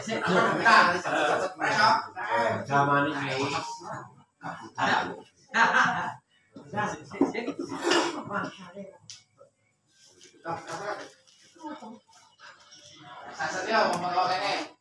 Zaman ini mau bawa ini.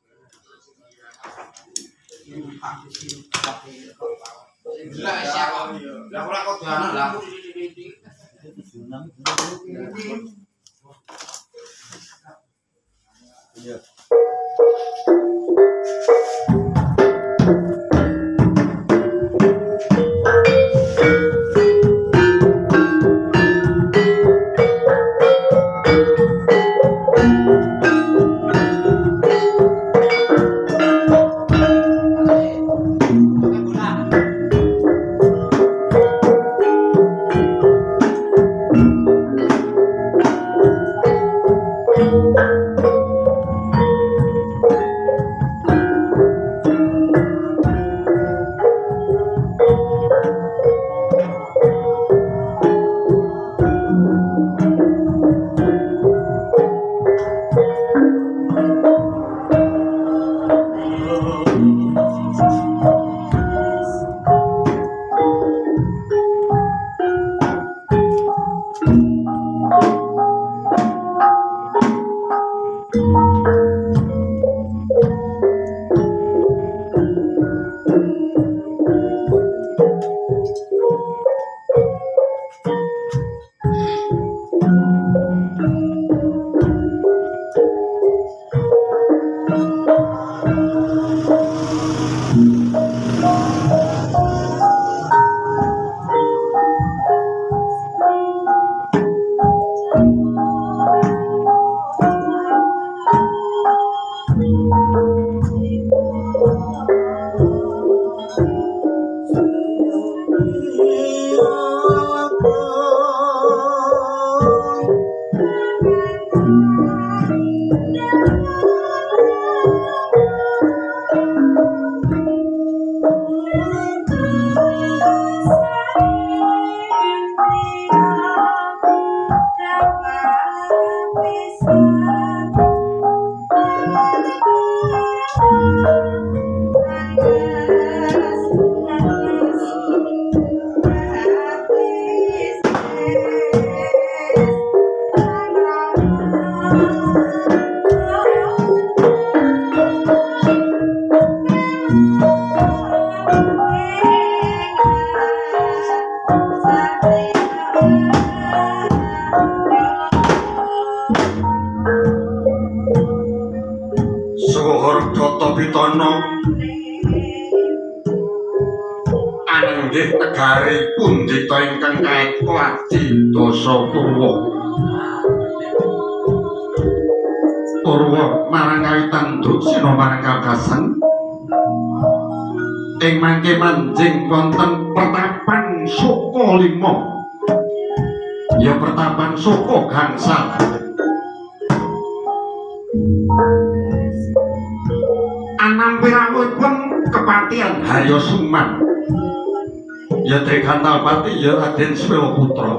Dekantalpati ya Raden Swewa Putra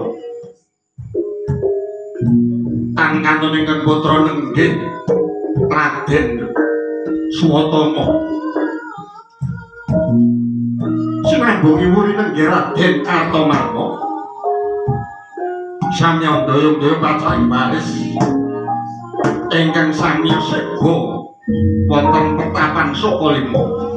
kang kanun ingkang putra nenggih Raden Suwatama sinambungi wuri nenggih Raden Kartomarma samya doyong-doyong pacaring baris ingkang sami sega wonten pertapan Sokolimo.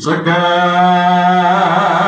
zakat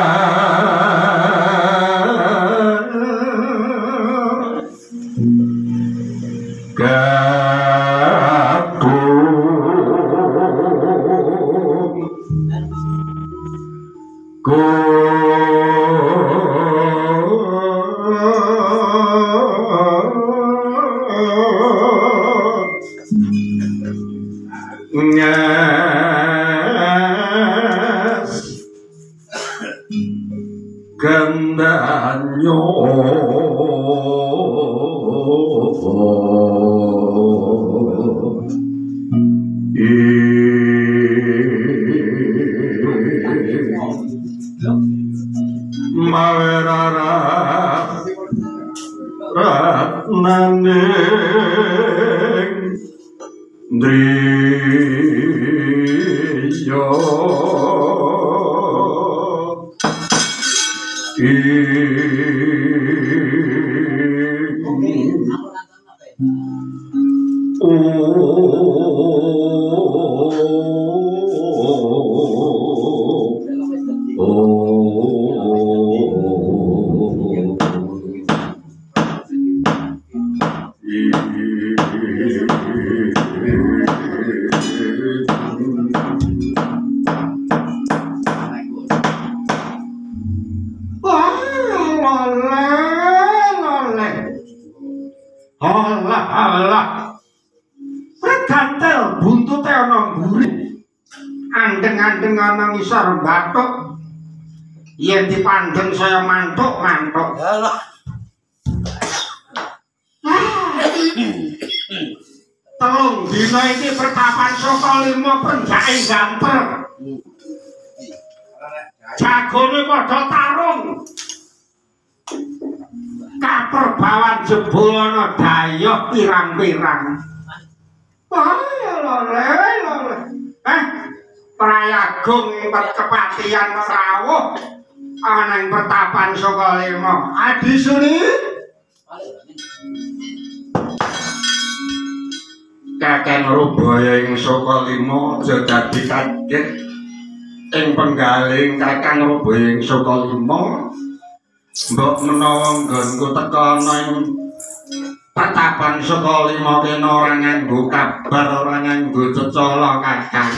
kena ora nganggo kabar ora nganggo cecala kakang.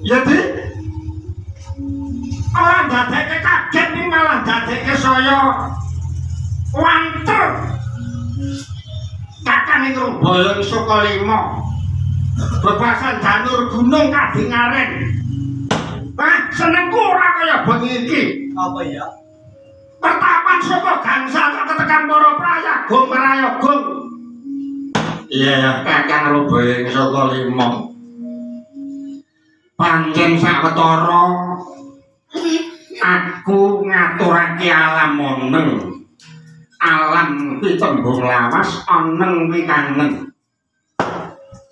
Ya di. Ora dadekke kaget ning malah dadekke saya wanter. Kakang ing Rubaya saka lima. Bebasan janur gunung kadingaren. Wah, senengku ora kaya bengi iki. Apa ya? pertapan saka gangsal kok ketekan para prayagung merayagung iya ya kakang rubaya ing saka lima. Pancen sawetara aku ngaturake alam moneng. Alam pitembung lawas oneng pikangen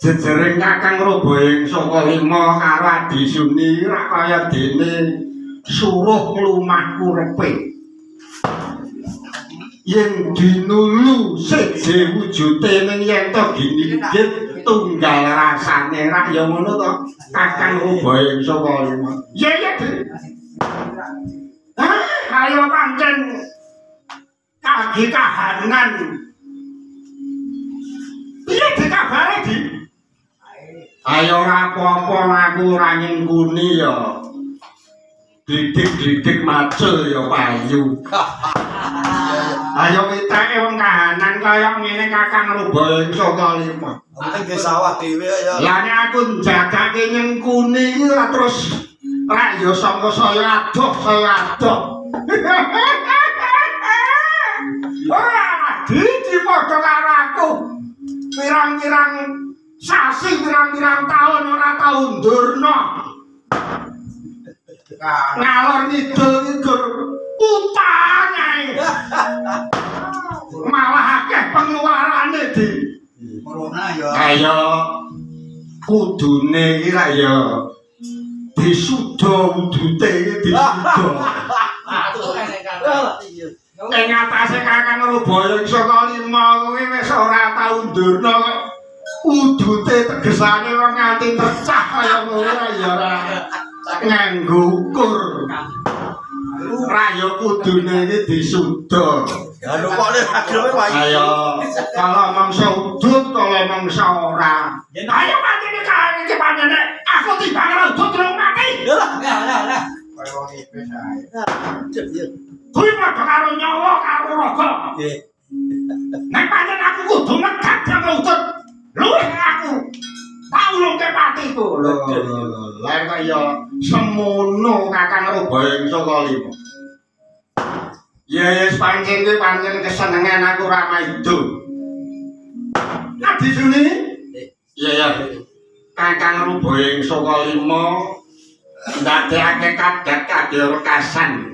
jejering kakang rubaya ing saka lima karo adisuni ra kaya dene suruh lumahku repik yen dinulu seje wujute ning yen to ginigit tunggal rasane ra ya ngono to kakang rubae saka lima? Iya iya Dik. Hah, ayo pancen. Kaki kahanan piye dikabare di ayo ora apa-apa aku ora nyengkuni ya. Didik-didik macul ya payu Ayo mitake wong kahanan kaya ngene Kakang Rubaya saka lima. Penting di sawah dhewe ya. Lah nek aku njagake nyengkuni iki lah terus ra ya sangka saya adoh saya adoh. Ora dadi padha karo aku. Pirang-pirang sasi pirang-pirang taun ora tau ndurna ngalor ngidul ngidul utang ae malah akeh pengeluarane di Corona ya. ayo kudune iki ra ya disuda udute iki kan. ing atase kakang Rubaya saka lima kuwi wis ora tau ndurna kok udute tegesane wong nganti tercah kaya ngono ya ora nganggo ukur rayo kudune iki disuda Ya lu kok nek agreme wae. ayo kalau mangsa udut kalau mangsa ora ayo mati nih kan iki panjene aku timbang ora udut terus mati Ya lah. Lah lah lah. Kaya wong ipes ae. Cek ya. kuwi padha karo nyawa karo raga Nggih. nek pancen aku kudu megat karo udut luwih aku Paulung ke patiku lho lha kaya semono kakang Rubaya saka lima Ya yes pancen kuwi pancen kesenengan aku ra maido. Nah di sini Iya ya. Kakang Rubaya saka lima ndadekake kadat kadhe rekasan.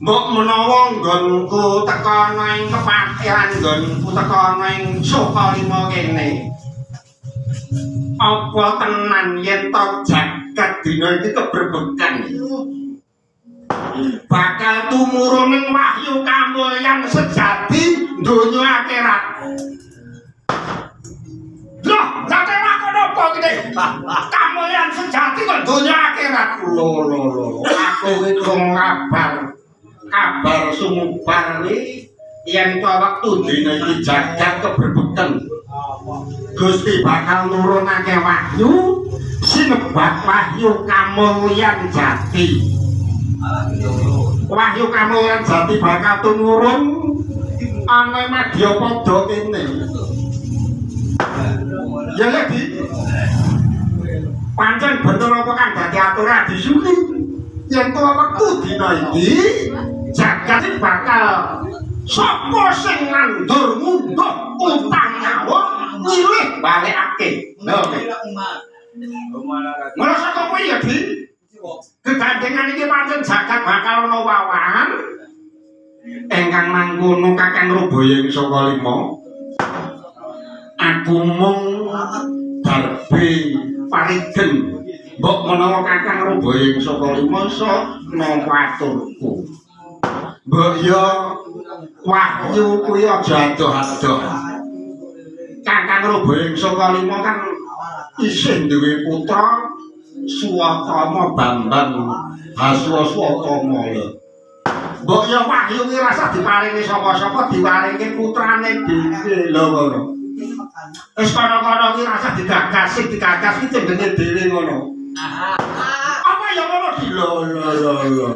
Mbok menawa nggonku teka ana ing kepatihan nggonku teka ana ing saka lima kene. Apa tenan yen to jagat dina iki keberbekan? bakal tumuruning wahyu kamulyan sejati donya akhirat. Loh, dadi aku nopo iki? Kamulyan sejati kok donya akhirat. Lho lho lho, aku iki durung kabar. Sumubar iki yen to wektu dina iki jagat keberbeken. Gusti bakal nurunake wahyu sinebat wahyu kamulyan jati. Wahyu kamulyan jati bakal tumurun ana madya padha kene. Ya lagi. Pancen bener apa kang dadi aturan disuni. Yen to wektu dina iki jagat bakal sapa sing nandur munduh utang nyawa nyilih balekake. Lho. Ngrasa kok kuwi ya, Di? Kegandengan iki pancen jagat bakal ana wawahan ingkang mangkono Kakang Rubaya ing saka lima. Aku mung darbe pariden. Mbok menawa Kakang saka lima iso nampa aturku. Mbok ya wahyu kuwi aja adoh-adoh. Kakang Rubaya ing saka lima kan isih duwe putra Suwatama Bambang Haswaswatama lho. Mbok ya wahyu ki rasa diparingi sapa-sapa diparingi putrane dhewe lho ngono. Wis kono-kono ki rasa digagas sing digagas ki jenenge dhewe ngono. Apa ya ngono lho lho lho lho.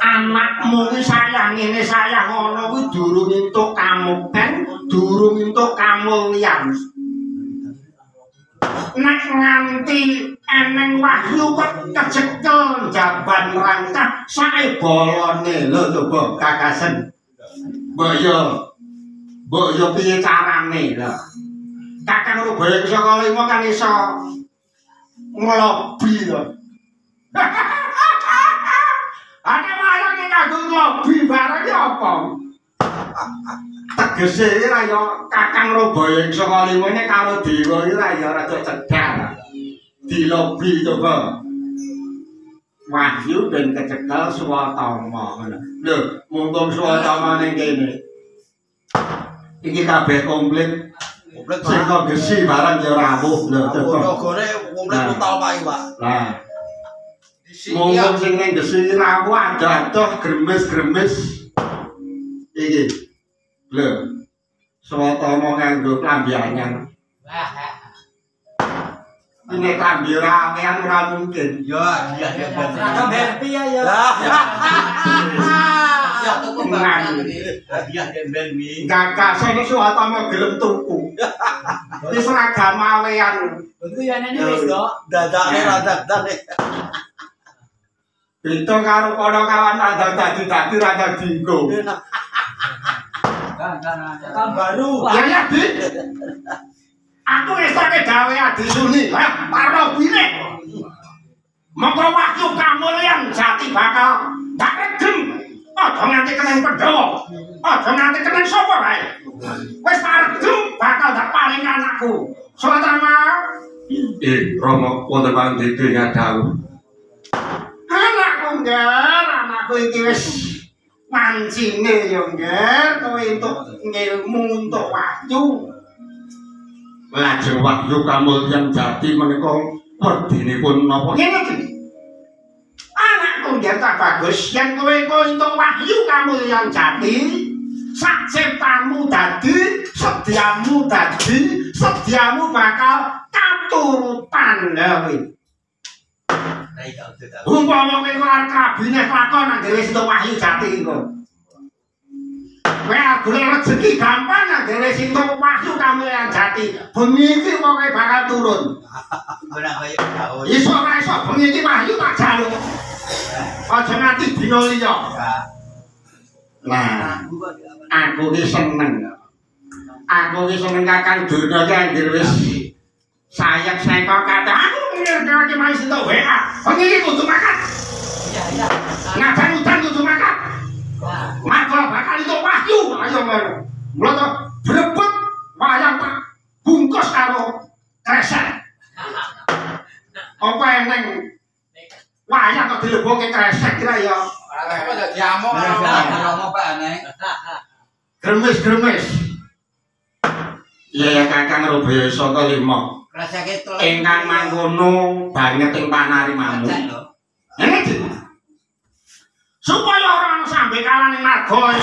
Anakmu ki sayang ngene sayang ngono kuwi durung entuk kamuken, durung entuk kamulyan. nek nganti eneng wahyu kok kecekel jaban rangkah sae bolone. Lho coba kakasen mbok yo mbok yo piye carane lho. Kakang rubaya saka lima kan iso ngelobi lho Ada wayang yang nganggo ngelobi barang ya apa? tegese iki ra ya Kakang ing saka limane karo dewa iki ra ya rada cedhak. Dilobi coba. Wahyu ben kecekel Swatama ngono. Lho, mumpung Swatama ning kene. Iki kabeh komplit Komplit sing kok gesi barang ya rawuh lho. Logone komplit total Pak, Pak. Lah, Ya. mumpung sing ning gesi rawuh ada-ada gremes-gremes iki. Lho. Swatama nganggo klambi anyar. Ini klambi ramean ora mungkin. Ya, dia dia Seragam happy ya ya. Ya tuku barang ini. Dia gembel wi. Gagak sing Swatama gelem tuku. Iki seragam awean. Itu ya ini wis dok. Dadane rada-dadan. Beda karo kono kawan ada dadi dadi ra dadi nggo. Tahun baru. Ya ya, Di. Aku wis tak gawe adi suni. Lah, paro bine. Monggo wahyu kamulyan jati bakal tak regem. Aja nganti kenen Pandhawa. Aja nganti kenen sapa wae. Wis tak bakal tak paring anakku. Salatama. Eh, Romo wonten pandite ngadhawuh. Anakku ngger, anakku iki wis mancine yo ngger, kowe entuk ngilmu entuk wahyu. Lajeng wahyu kamulyan jati menika wedinipun napa ngene iki. Anakku ngger tak bagus yen kowe kok entuk wahyu kamulyan jati. Sak ciptamu dadi, sediamu dadi, sediamu bakal katurutan lho. Umpama kowe arep kabine lakon nang dhewe sinten wahyu jati iku. Kowe golek rezeki gampang nang dhewe sinten wahyu kamulyan jati. Bengi iki kowe bakal turun. Iso ora iso bengi iki wahyu tak jaluk. Aja nganti dina liya. Nah, aku ki seneng. Aku ki seneng kakang Durna ki anggere wis sayap seko kata aku ngerti mai sinten WA. Bengi iki kudu makan. Ngajan udan kudu makan. Maka bakal itu wahyu ayo ngono. Mula to brebet wayang tak bungkus karo kresek. Apa eneng wayang kok dilebokke kresek kira ya gremes-gremes. Iya ya Kakang Rubaya Saka Lima. Ingkang mangkono banget ing panari mamu. Ini iki. Supaya ora ana sampe kalah ning marga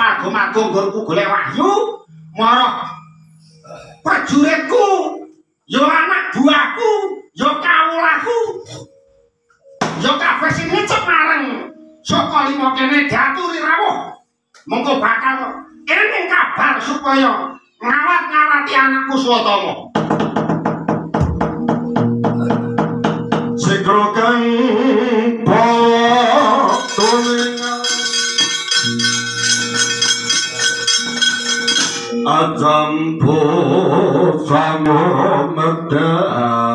marga-marga nggonku golek wahyu, marah prajuritku, ya anak buahku, ya kawulaku. Ya kabeh sing ngecep marang saka lima kene diaturi rawuh. Monggo bakal eling kabar supaya ngawat-ngawati anakku Swatama. Sikro kang patulingan Ajampo samo medali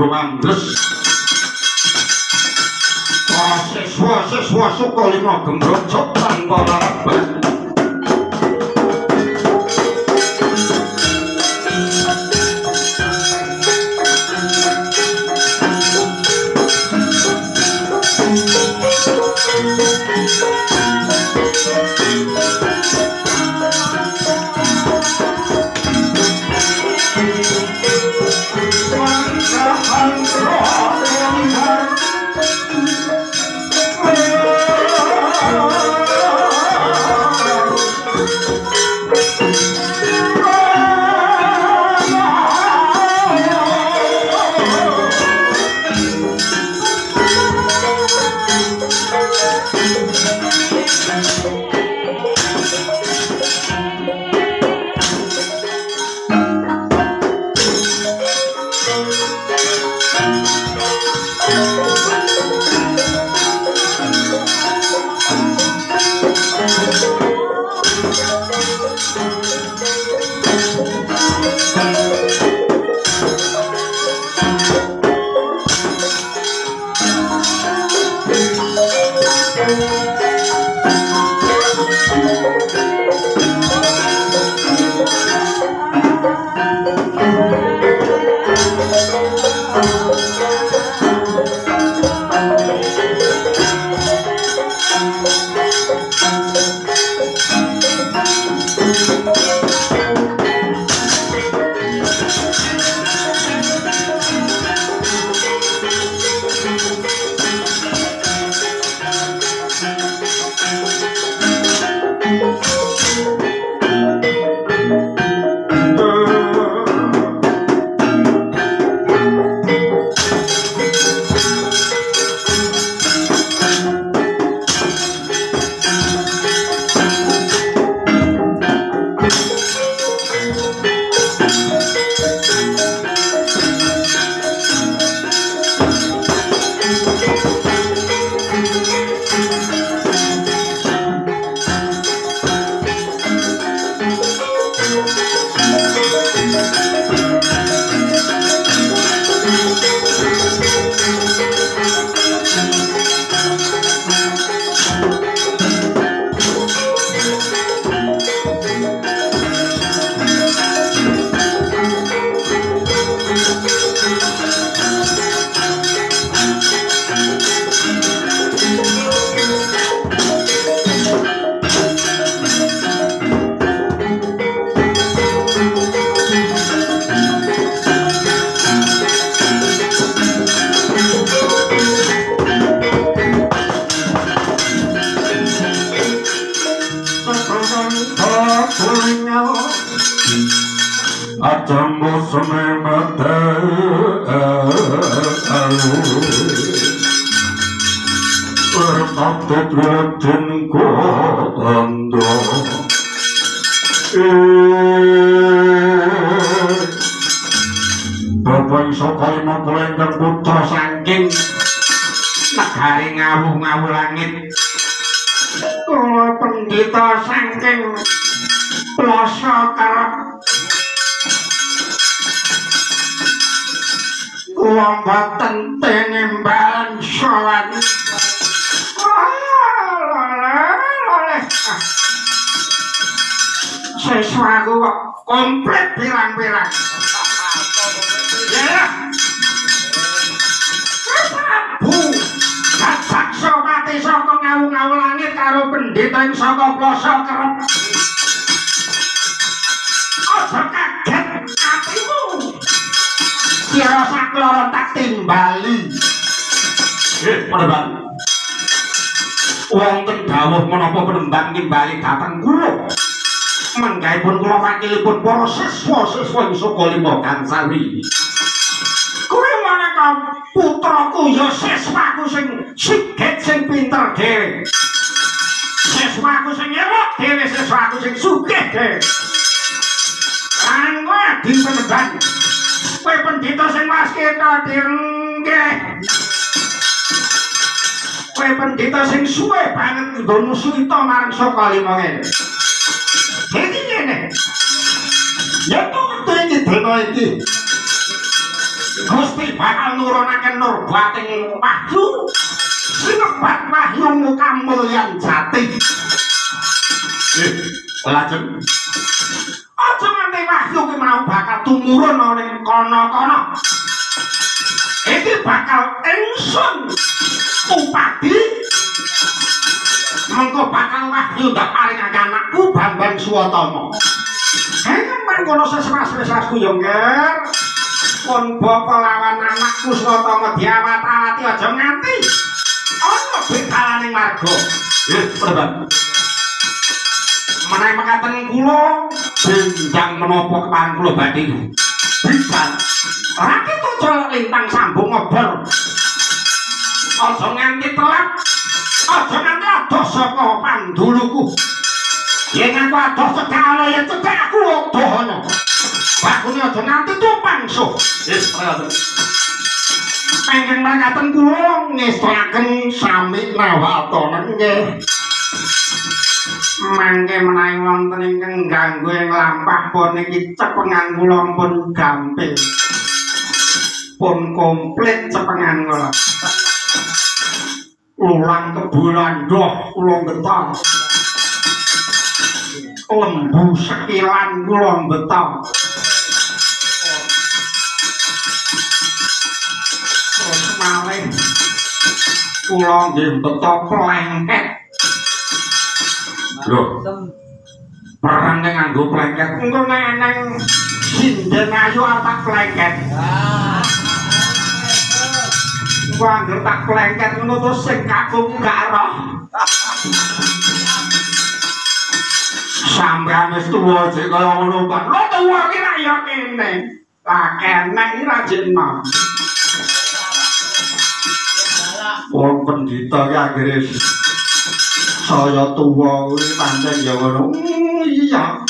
pratul bumi durung ambles Siswa-siswa suka lima timbali dateng kula Mangkaipun kula wakilipun para siswa-siswa ing saka lima kansawi maneka putraku ya siswaku sing sigit sing pinter dhewe. Siswaku sing elok dhewe siswaku sing sugih dhewe. Lan kowe di peneban. Kowe pendeta sing waskita direnggeh. Banget nggo suwita marang saka lima ngene. Jadi ngene. Ya tuh iki dina iki. Gusti bakal nurunaken nur bating wahyu sinebat wahyu muka mulyan jati eh lajeng aja nganti wahyu mau bakal tumurun ning kono-kono iki bakal ingsun bakal wahyu ndak paring anakku Bambang Suwatama Kayaknya mangkono sesras-sesrasku yo nger. Pun bapa lawan anakku swatama diawat-awati aja nganti. Ana betalaning marga. Nggih penebat menawi mekaten kula benjang menapa kepareng kula badhe bisa rakyat aja lintang sambung ngobor aja nganti telat aja nganti adoh saka panduluku yen aku adoh ana yen cedhak aku dohono Bakune aja nganti tumpang so. Wis. Pengen mangkaten kula ngestakaken sami nawatana nggih. mangke menawi wonten ingkang ganggu ing lampah pun iki cepengan kula pun gampil pun komplit cepengan kula ulang kebulan doh kula getong lembu sekilan kula betong terus malih kula nggih beto plengket. Lho perang ning nganggo plengket. Engko nek neng sinden ayu tak plengket. Gua anggere tak plengket ngono terus sing kakung gak roh. Sampeyan wis tuwa jek kaya ngono kan. Lo tuwa ki ra ya kene. Lah kene iki ra jenno. Wong pendhita ki anggere saya tuwa kuwi pancen ya ngono. Iya.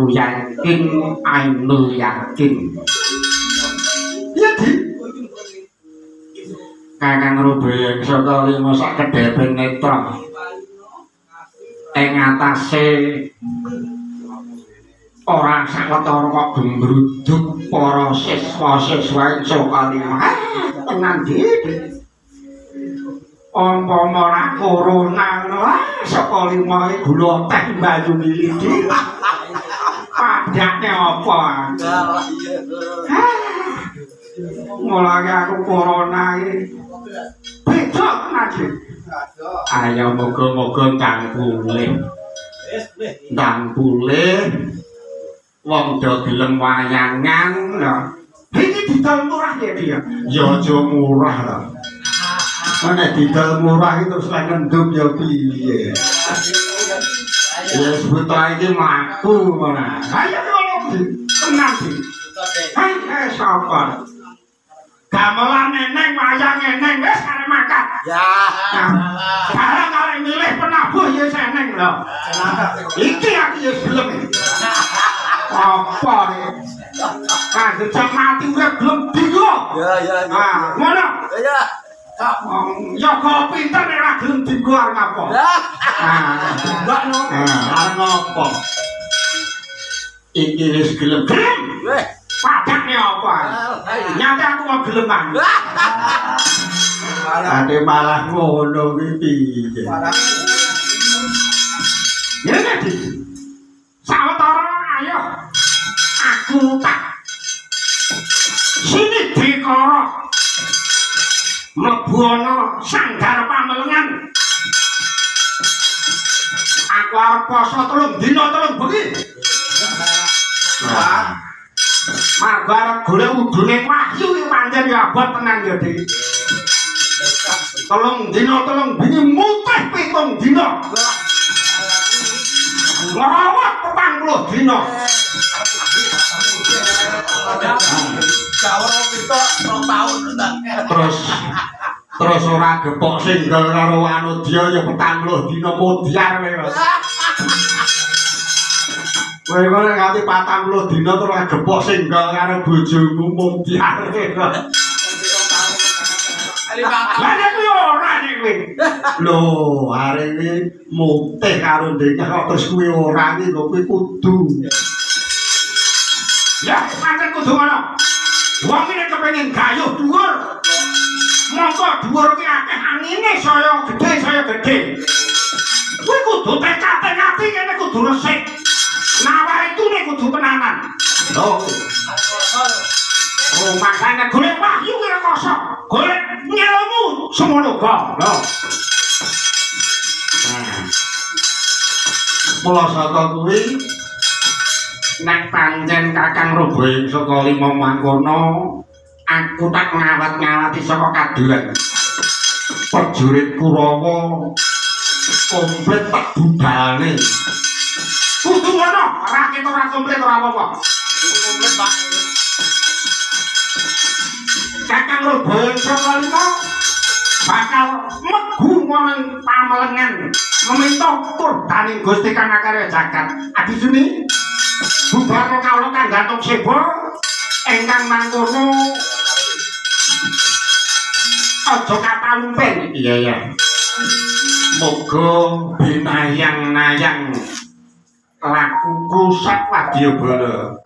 Aku yakin, aku yakin. Kakang Rubeng saka lima sak kedhepen netra. Ing atase ora sawetara kok gembruduk para siswa-siswa ing saka lima. Ah, Tenan di. Umpama ora corona ngono ah, saka lima gula teh banyu miliki. Padane apa? Mulai aku corona iki beda lagi. Ayo moga-moga ndang pulih. Ndang pulih. Wong do gelem wayangan lho. Iki didol murah ya dia. Ya aja murah lho. Nek didol murah itu terus lek ngendum ya piye. Ya sebut ae iki maku mana. Ayo ngono tenang sih. Hai, hai, sabar. Gamelan neneng, wayang neneng, wis kare makan. Ya. Sekarang kalau milih penabuh ya seneng lho. Iki aku ya gelem. Apa nih? Kan jam mati udah gelem bingo. Ya ya ya. Ah, ngono. Ya. Wong ya kok pinter nek ora gelem bingo arep apa? Ya. Ah, Mbak no. ah, arep apa? Iki wis gelem gelem. Weh. Padane apa? Nyata aku mau geleman. Ade malah ngono kuwi piye? Ya tadi. Sawetara ayo aku tak sini dikara mlebu ana sanggar pamelengan. Aku arep poso telung dina telung bengi. Nah, Margo arep golek udune wahyu iki pancen ya abot tenan ya, Dik. telung dina telung bengi mutih pitung dina ngrawat petang puluh dina Terus terus ora gepok singgel karo Wanudya ya petang puluh dina mudiar kowe kowe nek patang puluh dina terus ora gepok singgel karo bojomu mudiar Lah nek kuwi ora nek kuwi. Lho, arek iki mutih karo kok terus kuwi ora iki lho kuwi kudu. Ya, pancen kudu ngono. Wong iki nek kepengin gayuh dhuwur. Monggo dhuwur kuwi akeh angine saya gedhe saya gedhe. Kuwi kudu tekad ati kene kudu resik. Nawar itu nek kudu tenanan. Lho, Oh, makanya golek wahyu kira kosong. Golek nyelomu semono kok. Lho. Nah. Mula saka kuwi nek pancen Kakang Roboing saka lima mangkono, aku tak ngawat-ngawati saka kadulan. Prajurit Kurawa komplit tak budalne. Kudu ngono, rakit ora komplit ora apa-apa. Komplit Pak. Kakang Roboing saka lima bakal mlebu marang pamelengan meminta kurbaning Gusti Kang Akarya Jagat. Adisuni Bubar kalau kan gantung sebo Engkang mangkono aja kata lumpen Iya ya Mogo binayang-nayang Laku kusak wadiyo bolo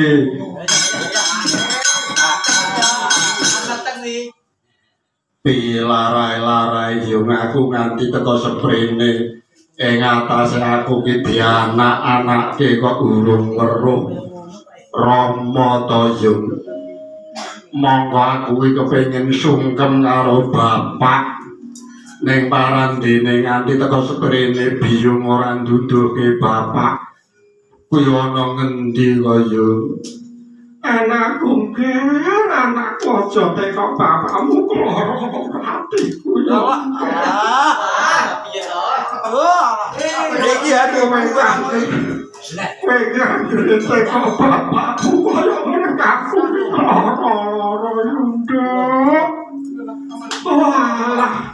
Wetenge gedhe. Piye larai-larai yo aku nganti teko seprene ing atase aku ki dianak-anake kok urung weruh. Rama ta yo. Monggo aku iki kepengin sungkem karo bapak. ning parandene nganti teko seprene biyung ora nduduhke bapak kuwi ana ngendi kaya anakku ger anakku aja teko bapakmu keloro hatiku ya iki aduh mengkane kowe iki teko bapakmu kaya ngene kaku keloro yunduk Walah,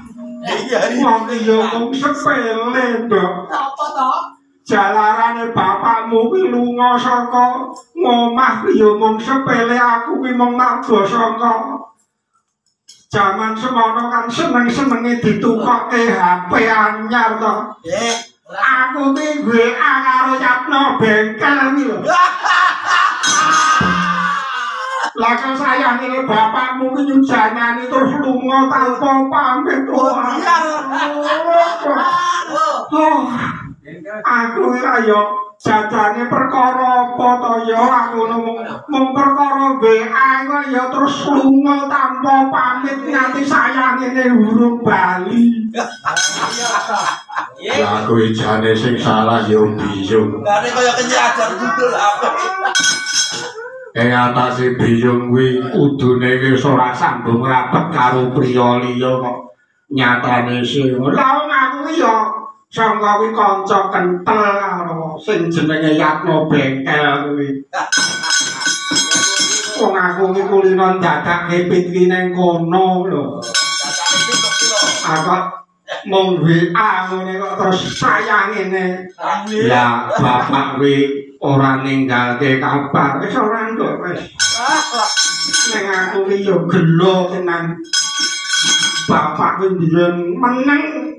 Wong iya mung sepele, Dok. Apa to? Jalarane bapakmu kuwi lunga saka ngomah ya mung sepele aku kuwi mung marga saka Jaman semono kan seneng-senenge ditukokke HP anyar to. Aku ki WA karo Yatno bengkel iki lho. Lah kok sayang ini bapakmu ki nyujanani terus lunga tanpa pamit. Wah. Oh, aku ya yo jajane perkara apa to ya aku mung mung perkara WA kok ya terus lunga tanpa pamit nganti sayang ngene urung bali. Lah kowe jane sing salah ya biyung Gak kaya kenyajar budul apa. ing atase biyung kuwi udune wis ora sambung rapet karo priya liya kok nyatane sing. Wong aku ya sangka kuwi kanca kentel karo sing jenenge Yatno Bengkel kuwi. Wong aku ki kulino dadak ngepit ki ning kono lho. Aku mung WA ngene kok terus sayang ngene Ya bapak kuwi ora ninggalke kabar. Wis ora kok wis. Ning aku ki yo gelo tenan. Bapak kuwi meneng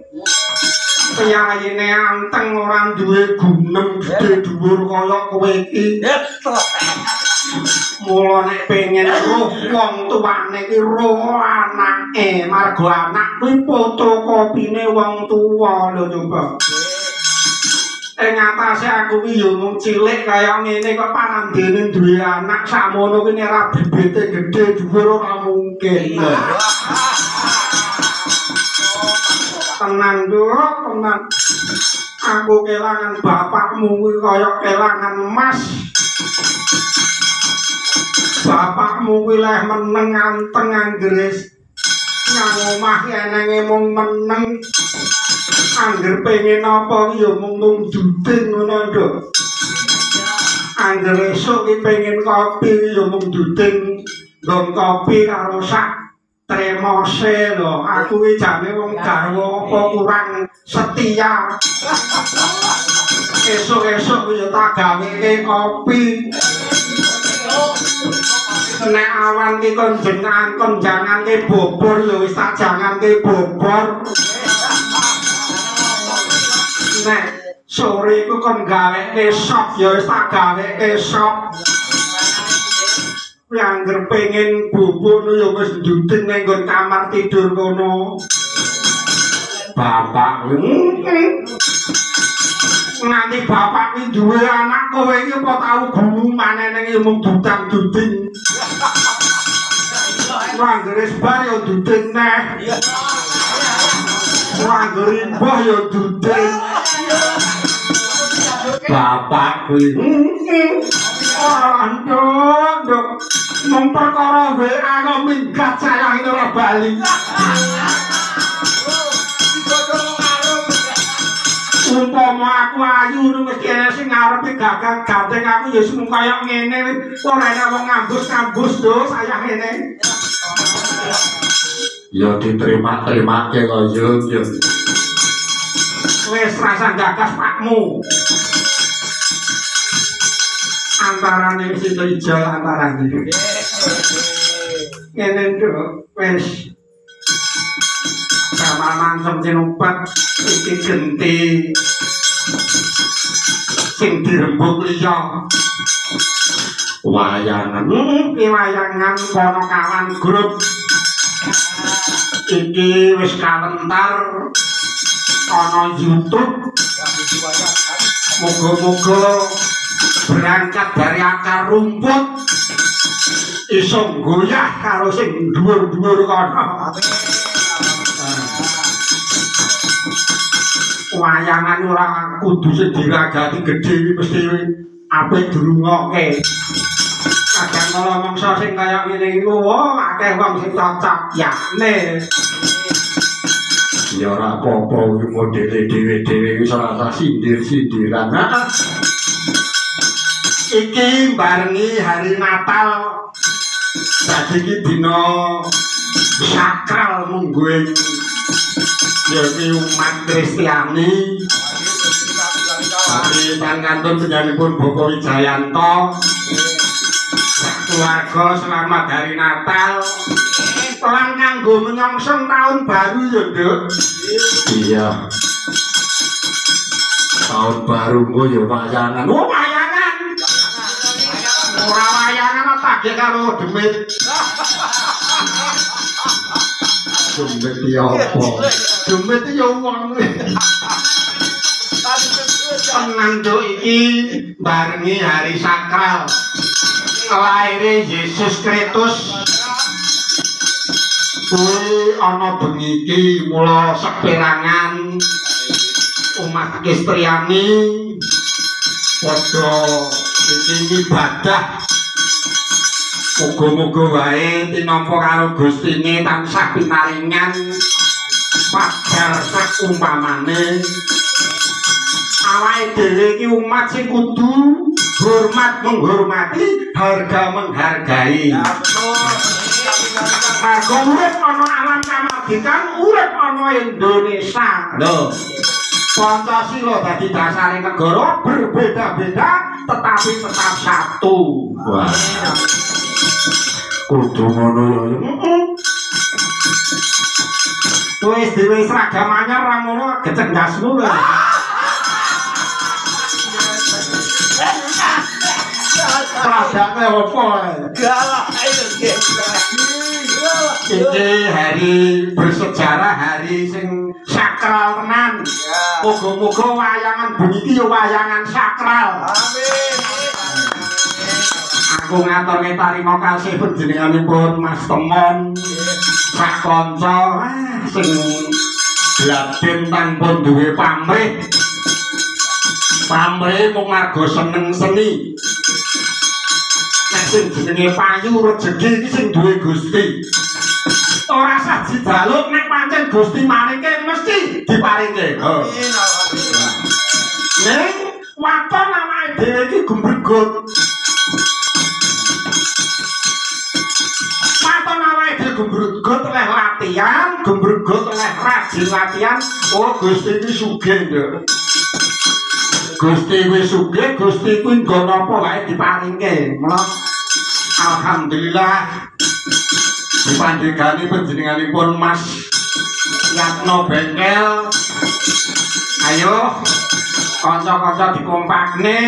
piyayine anteng ora duwe gunem gedhe dhuwur kaya kowe iki. Mula nek pengen roh wong tuane ki roh anake. Margo anak kuwi fotokopine wong tuwa lho coba. Ing atase aku ki yo mung cilik kaya ngene kok parandene duwe anak sakmono ki nek ra bibite gedhe dhuwur ora mungkin tenan yo tenan. Aku kelangan bapakmu kuwi kaya kelangan emas. Bapakmu kuwi leh meneng anteng anggres nang omah enenge mung meneng. Angger pengen apa ya mung mung duding ngono nduk. Angger esuk ki pengen kopi ya mung duding nggon kopi karo sak tremose lho aku ki jane wong garwa apa kurang setia. Esuk-esuk ya tak gaweke kopi. Nek awan ki kon jenengan kon jangan ke bobor ya wis tak jangan ke bobor. Nek sore iku kon gaweke sop ya wis tak gaweke sop kuwi angger pengen bubuk nu ya wis nduding ning nggon kamar tidur kono bapak kuwi nganti bapak kuwi duwe anak kowe iki apa tau gulu maneh ning mung dudang duding Wanggere sebar ya duding neh. Wanggere mbah ya duding. Bapak kuwi. Aduh, nduk. Mung perkara WA kok minggat sayang ora bali. Umpama aku ayu mesti ana sing ngarepe gagang gandeng aku ya semung kaya ngene ora ana wong ngambus-ngambus do sayang ngene. Ya diterima-terimake kok yo yo. Wis rasa gagas pakmu. Antarane sinto ijo antarane. Ngene nduk wis. Kamar mancem cinupet iki genti. Sing dirembuk liya wayangan. Iki wayangan kono kawan grup. Iki wis kawentar ana YouTube. Moga-moga berangkat dari akar rumput iso goyah karo sing dhuwur-dhuwur kono. Wayangan ora kudu sing diragati gedhe iki mesti apik dirungokke. Kadang kala mangsa sing kaya ngene iku oh, akeh wong sing cocok yakne. Ya ora apa-apa iki modele dhewe-dhewe wis ora usah sindir-sindiran. Nah, iki barengi hari Natal. Dadi iki dina sakral mungguing yaiku umat Kristiani. Tapi pangantun penyanipun Boko Wijayanto. Keluarga selamat hari Natal. Lan kanggo menyongsong tahun baru ya, Nduk. Iya. Tahun baru ku ya wayangan. Tak karo demit. Demit ya apa? Demit ya wong. penanduk iki barengi hari sakral lahire Yesus Kristus kuwi ana bengi iki mula seperangan umat Kristiani padha iki ibadah Muga-muga wae tinampa karo Gustine tansah pinaringan. Pagar sak umpamane. Awake dhewe iki umat sing kudu hormat menghormati harga menghargai. Harga urip ana alam kamardikan urip ana Indonesia. Lho. Pancasila dadi dasare negara berbeda-beda tetapi tetap satu. Wah kudu ngono ya heeh Wis dhewe seragam anyar ra ngono gecenggasmu lho Pradane opo? Galak ayo Iki hari bersejarah, hari sing sakral tenan. Muga-muga wayangan bengi iki ya wayangan sakral. Amin. Aku ngaturke tarima kasih panjenenganipun Mas Temon, sak kanca ah, sing Bladen tanpa duwe pamrih. Pamrih mung marga seneng seni. Nek sing jenenge payu rejeki iki sing duwe Gusti. Ora sah dijaluk nek pancen Gusti maringke mesti diparingke. Oh. Amin. Alhamdulillah. Ning waton awake dhewe iki gembregut. Waton awake dhewe gembregut oleh latihan, gembregut oleh rajin latihan. Oh Gusti iki sugih, Nduk. Gusti kuwi sugih, Gusti kuwi nggo napa wae diparingke. Mula alhamdulillah dipandhegani panjenenganipun Mas Yatno Bengkel ayo kanca-kanca dikompakne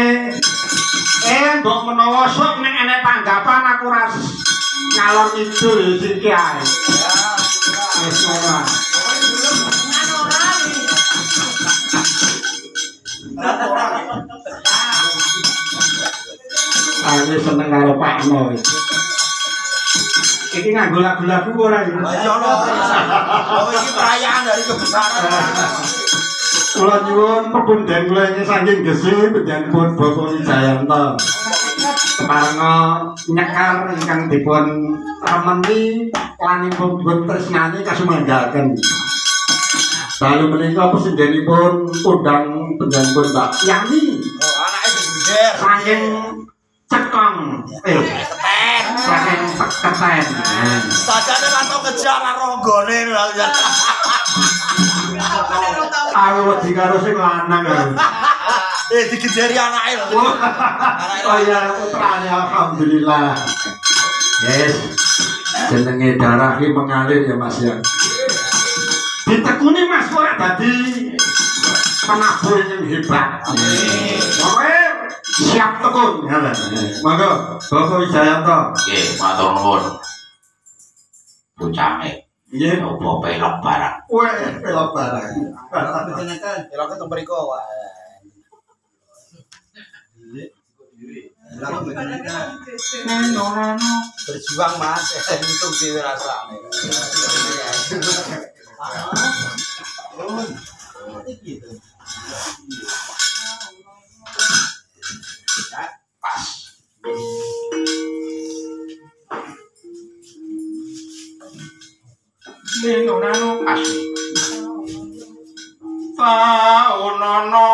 eh mbok menawa sok nek enek tanggapan aku ras ngalor ngidul ya siki ae wis ngono ae. Aku seneng karo Pak No. Iki nganggo lagu-lagu ora ya? Ayo lo. Oh ini perayaan dari kebesaran. Kula nyuwun pepunden kula ini saking gesi panjenengan Bapak Wijayanto. Parenga nyekar ingkang dipun remeni lanipun pun tresnani kasumanggaken. Lalu menika presidenipun undang panjenengan Mbak Yani Oh anaknya sebuder. saking cekong eh Keten. saking keten. Sajane ra tau kejar ronggone lho. Aku wedi karo sing lanang. Eh digederi anake lho. Oh iya, putrane alhamdulillah. Yes. Jenenge darah ki mengalir ya Mas ya. Ditekuni Mas ora dadi penabur yang hebat. Oke, siap tekun. Monggo, Bapak Wijayanto. Nggih, matur nuwun. Bocame, Nggih. opo pelok barang. Weh, pelok barang. Eloknya tuh mriko wae. Berjuang Mas, itu dhewe rasane. Ning ora Asli. Saunono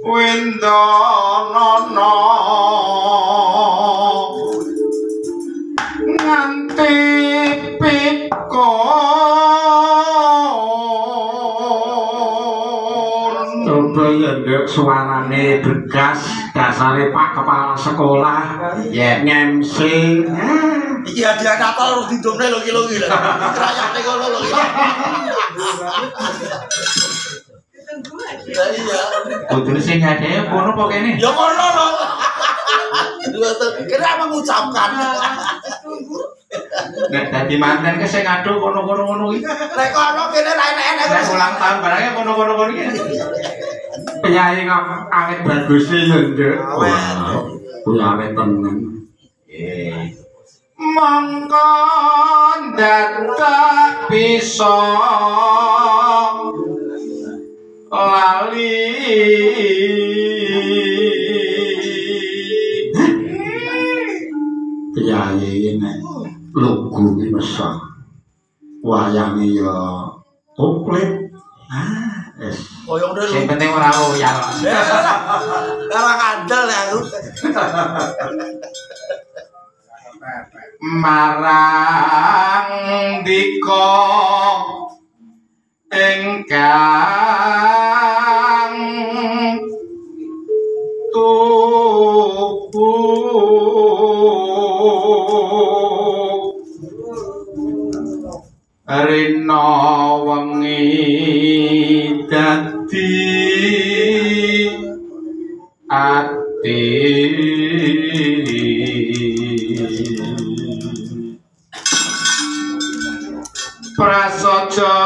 Windonono Nganti pikun Coba ya ndek suarane begas dasare Pak Kepala Sekolah Ya, ngemsi Iki hadiah Natal harus didomne lho ki lho ki. Kerayane kono lho ki. Kudune sing ngadae kono apa kene? Ya kono lho. Kira mengucapkan. Nek dadi manten ke sing aduh kono-kono ngono iki. Nek kono kene ra enek Nek ulang tahun barangnya kono-kono ngono iki. penyanyi ngap- awet bagus sih ya ndek Awet. kuwi awet tenan Eh. Mongko dadak bisa lali penyanyi nek lugu iki mesah wayange ya komplit ah es Koyo ngono Sing lho. penting ora royal. Ora kandel ya aku. marang dika engkang tuhu rina wengi dadi ati. Prasaja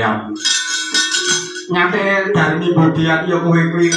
Budian. Nyate Darmi Budian yo kowe kuwi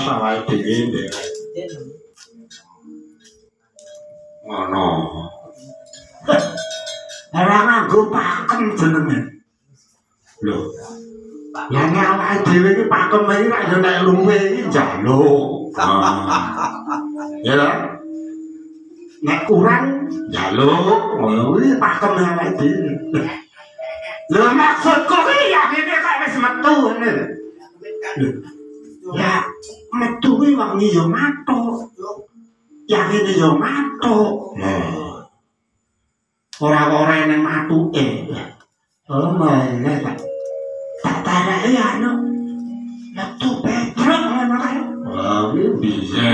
Miyos awake dhewe. Ngono. Ora nganggo pakem jenenge. Lho. Lah nek awake dhewe iki pakem iki ra yo nek luwe iki njaluk. Ya lah. Nek kurang njaluk, ngono kuwi pakem awake dhewe. Lho maksudku iki ya ngene kok wis metu ngene. Lho. Ya metu kuwi wengi yo matuk. Ya ngene yo matuk. Ora-ora ning matuke. Oh, mana tak tak tarai anu. Metu petruk ngono kae. Wah, iki bisa.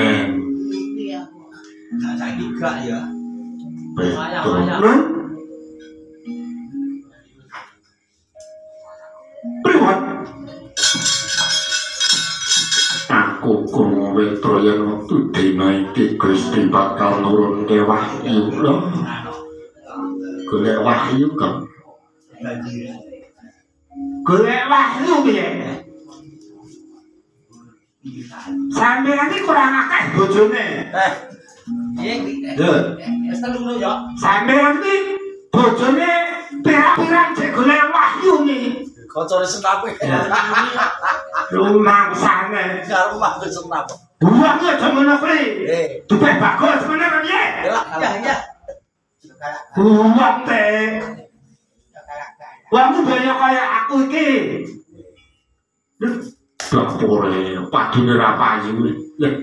Nah, saya juga ya. Petruk. Krungu wetra yen wektu dina iki Gusti bakal nurunke wahyu lho. Golek wahyu kan. Golek wahyu piye? Sampeyan iki kurang akeh bojone. Eh. Iya, Lho, wis telu lho ya. sampeyan iki bojone pirang-pirang cek golek wahyu nih. Kocone senap kuwi. Rumah sana. Karo mah wis Uangnya aja ngono kuwi. Eh. Dupe bagus meneh kan ya. Ya, ya, ya. Uang teh. Uang tuh banyak kayak aku iki. Dapure padune ra payu. Lah,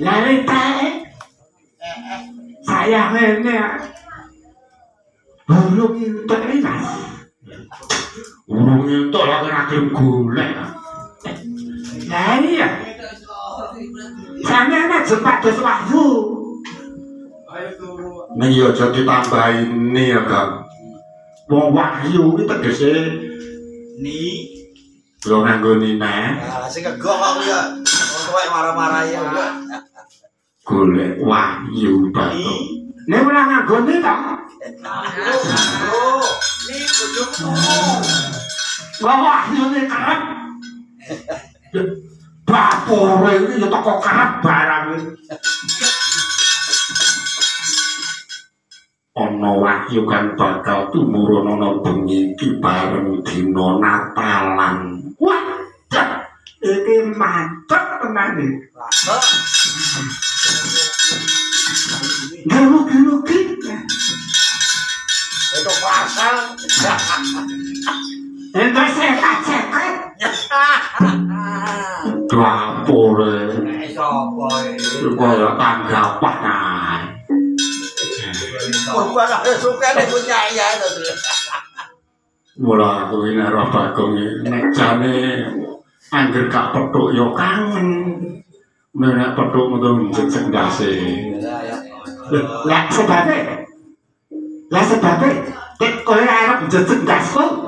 lare teh. Saya ngene. Burung itu ini mas. Burung itu lah kena gelem golek. Lah iya. Sampeyan nek jempat dos wahyu. Ayo turu. Ning yo aja ditambahin ni ya, Kang. Wong wahyu iki tegese Ni. lho nganggo nina Nah, sing kegok aku ya. Wong tuwek marah-marah ya. golek wahyu bato. Ni. Nek ora nganggo ni ta, Oh, ni bojomu. wong wahyu ni kerep. Bapore iki yo teko kerep barang. Ana wahyu kan bakal tumurun ana bengi iki bareng dina Natalan. Wah, iki mantep tenan iki. Lah. Gelugi-lugi. Itu pasal. Ento sekat-sekat. Dapure. Eh, sapa iki? Kaya tanggapan ae. Punya ya itu. Mula aku ini roh bagong ini. Nek jane angger gak petuk yo kangen. Nek petuk metu njejeg ndase. Lah sebabe. Lah sebabe. Nek kowe arep njejeg ndasku.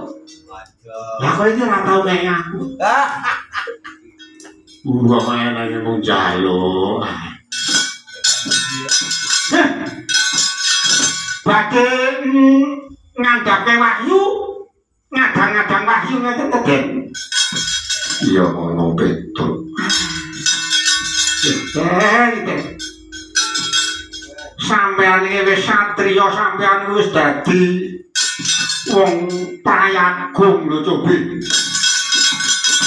Lah kowe iki ora tau nek aku. Gua mainannya mau jalo. Bagi ngandake wahyu, ngadang-ngadang wahyu ngeten tegen. iya ngono Petruk Enten. Sampeyan iki wis satriya, sampeyan wis dadi wong prayagung lho cobi.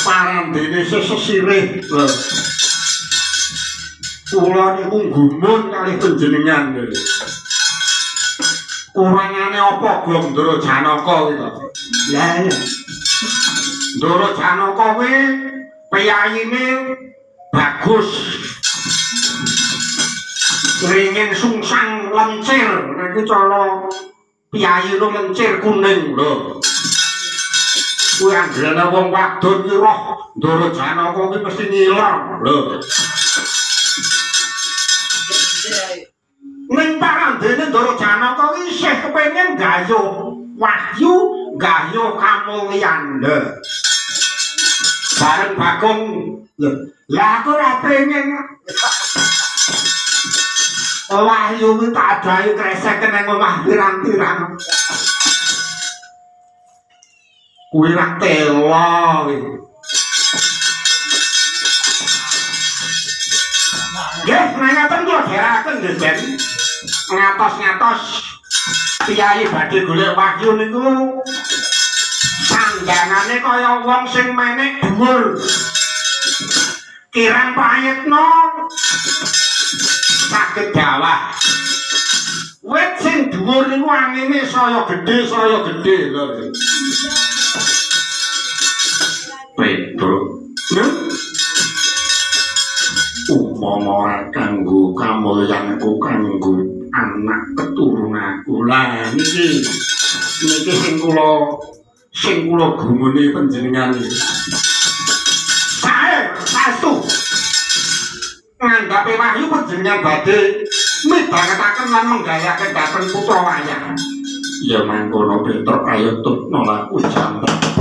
Parandene sesisirih lho. Kula niku gumun kali panjenengan lho. Kurangane apa Gong Janaka iki to? Iya. Ndara Janaka kuwi piyayine bagus. Ringin sungsang lencir niku cara piyayi lu lencir kuning lho. Kuwi anggere wong wadon iki roh Ndara Janaka kuwi mesti ngilang lho. Ning parandene Ndara Janaka kuwi isih kepengin gayuh wahyu, gayuh kamulyan. Lho. Bareng Bagong lho, lah aku ora pengen Wahyu kuwi tak adahi kresek nang omah pirang-pirang. Kuwi ra telo kuwi. Nggih, ngaten kula dherekaken nggih, Ben. Ngatos-ngatos piyayi badhe golek wahyu niku sanggangane kaya wong sing menek dhuwur. Kirang payetno saged dawah. Wit sing dhuwur niku angine saya gedhe, saya gedhe lho. Pedro. Lho? Umpama ora kanggo kamulyanku kanggo anak keturunanku. Lah niki niki sing kula sing kula gumuni panjenengan iki. Ngandhape wahyu panjenengan badhe midhangetaken lan menggayaken dhateng putra wayang. Ya mangkono Petruk ayo tutno laku jambu.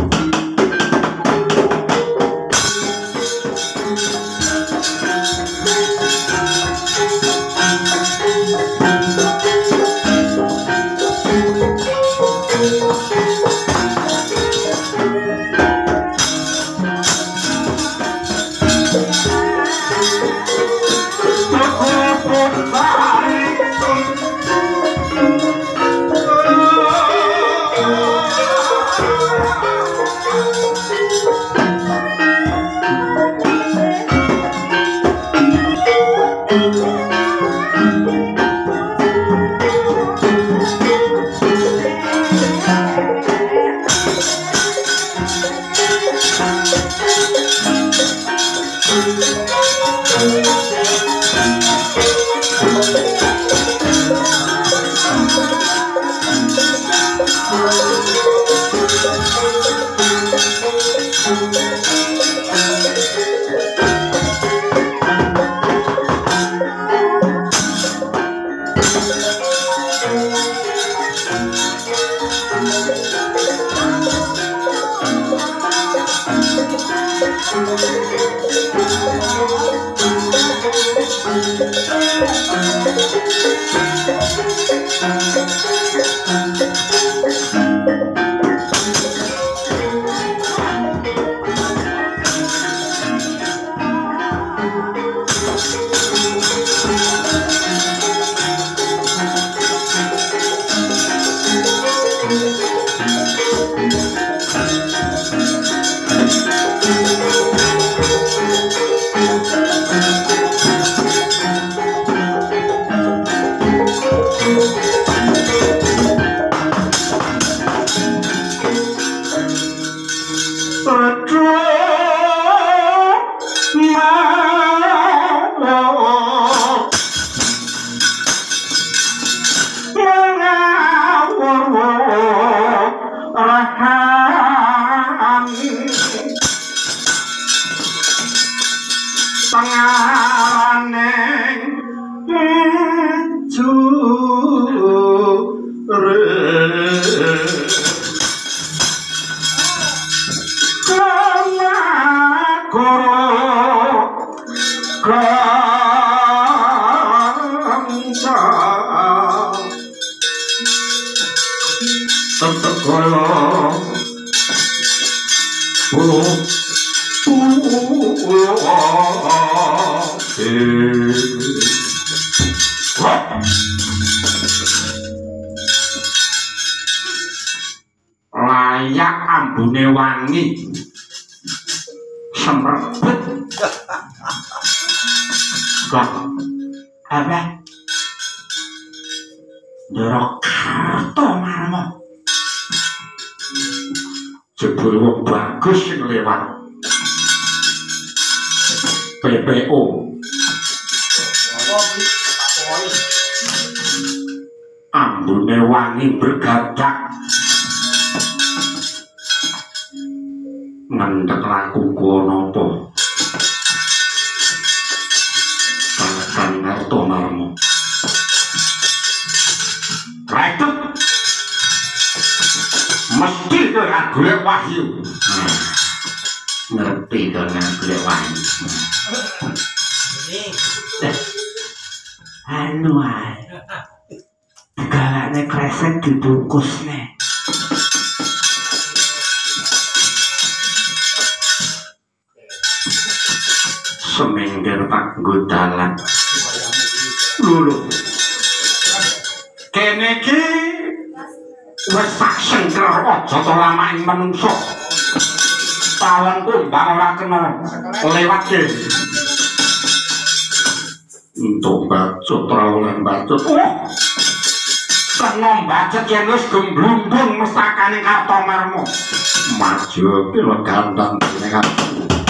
lewat deh. Untuk bacot, terlalu bacot. Uh, tengok yen wis harus gemblung-gemblung mesakannya kartu marmo. Maju, pilih gantang. Ini.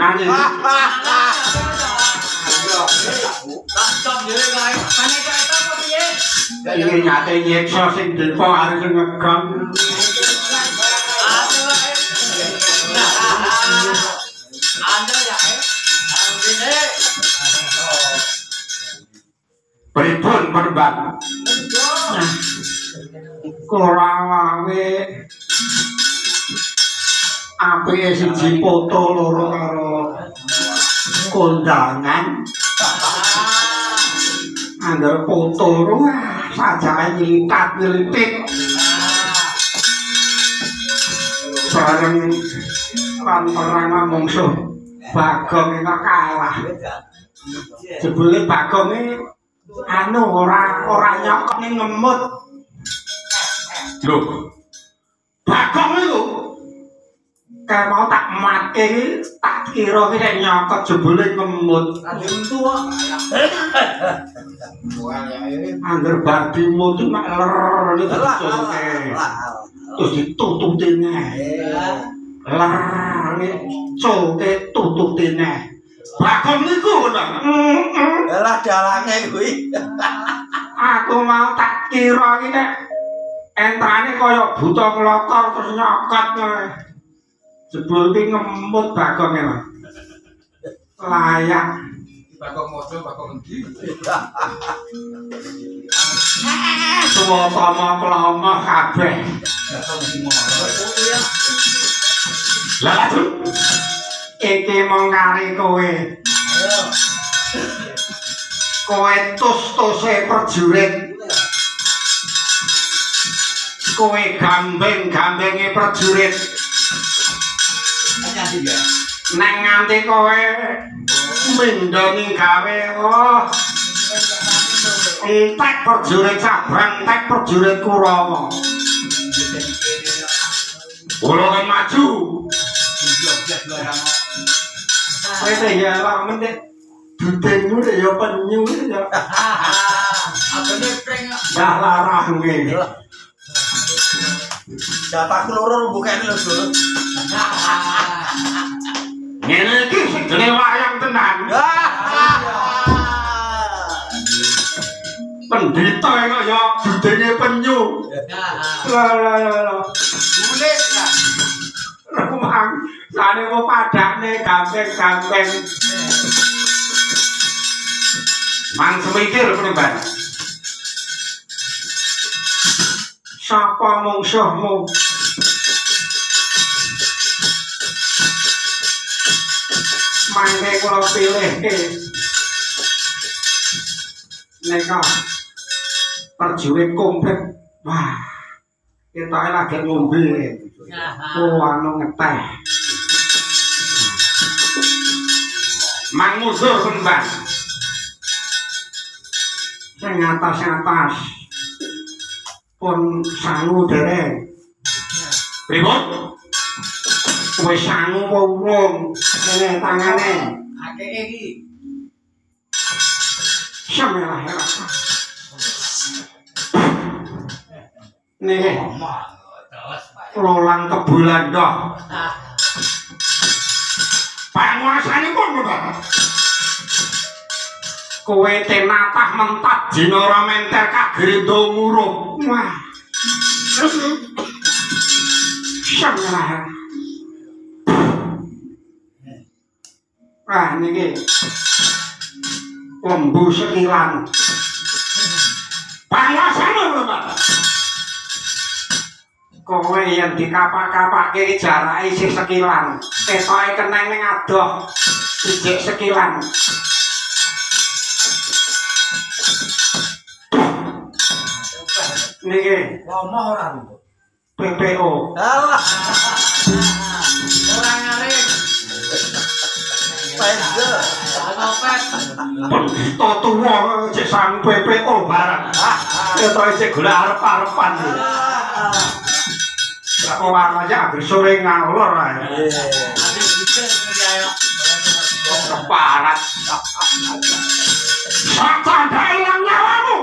Tenanan iki. Iki nyate nyekso sing depo arep ngegang. Pripun perbang? Ora wae. Apike siji foto loro karo kondangan. Angger foto loro sajake nyilitat nyelitit. Bareng kan perang mungsuh Bagong iki kalah. Jebule Bagong iki anu ora ora nyokok ngemut. Lho. Bagong iku kayak mau tak mati tak kira ki nek nyokot jebule ngemut. Angger bar dimut iki mak ler iki dicoke. Terus ditututi neh. Ler iki coke tututi neh. Bagong niku ngono. Mm-mm. Lah dalange kuwi. Aku mau tak kira iki nek entrane kaya buta nglokor terus nyokot ngono. Jebul ki ngemut bagong e. Mas. Layak. Bakok mojo, bakok endi? Suwatama kelama kabeh. Lah lajeng iki mong kari kowe. Kowe tus-tuse prajurit. Kowe gambeng-gambenge prajurit. Neng nganti kowe mendoni gawe oh entek prajurit sabrang entek prajurit Kurawa. Kula kan maju. Kowe ya lah meneh dudengmu ya penyu ya. Dah larang ngene. Jatahku loro bukane lho, Dul. Ngene iki jenenge wayang tenan. Pendhita kok ya dudenge penyu. Lah lah lah lah. Bulit lah. Rumang sane mau padane gambeng-gambeng. Mang semikir penemban. Sapa mungsuhmu? Mangke kula pilih Neka Perjurit komplit Wah Kita lagi ngombe Oh anu ngeteh Mang mundur kembang Sing atas-atas pun sangu dereng ribut kue sangu mau urung? ini tangane. ake ini sampe lah ya rasa nih lolang kebulan doh. Ah. Panguasane ini pun udah kowe tenatah mentat dina ora menter kagrendo muruh wah. Syangrah wah niki. Ombu sekilan. Panasane lho Pak. Kowe yang dikapak-kapake jarake isih sekilan. Ketoke keneng ning adoh sekilan. Niki. Lomoh ora niku. PPO. Alah. Ora ngarep. Pedo. Ana opet. Pedo tuwa cek sang PPO barang. Ah, ah. Ketok cek golek arep-arepan. Ah, Aku wang aja agar sore ngalor aja. Iya. Nanti juga nanti ayo. Kau keparat. Satan dah hilang nyawamu.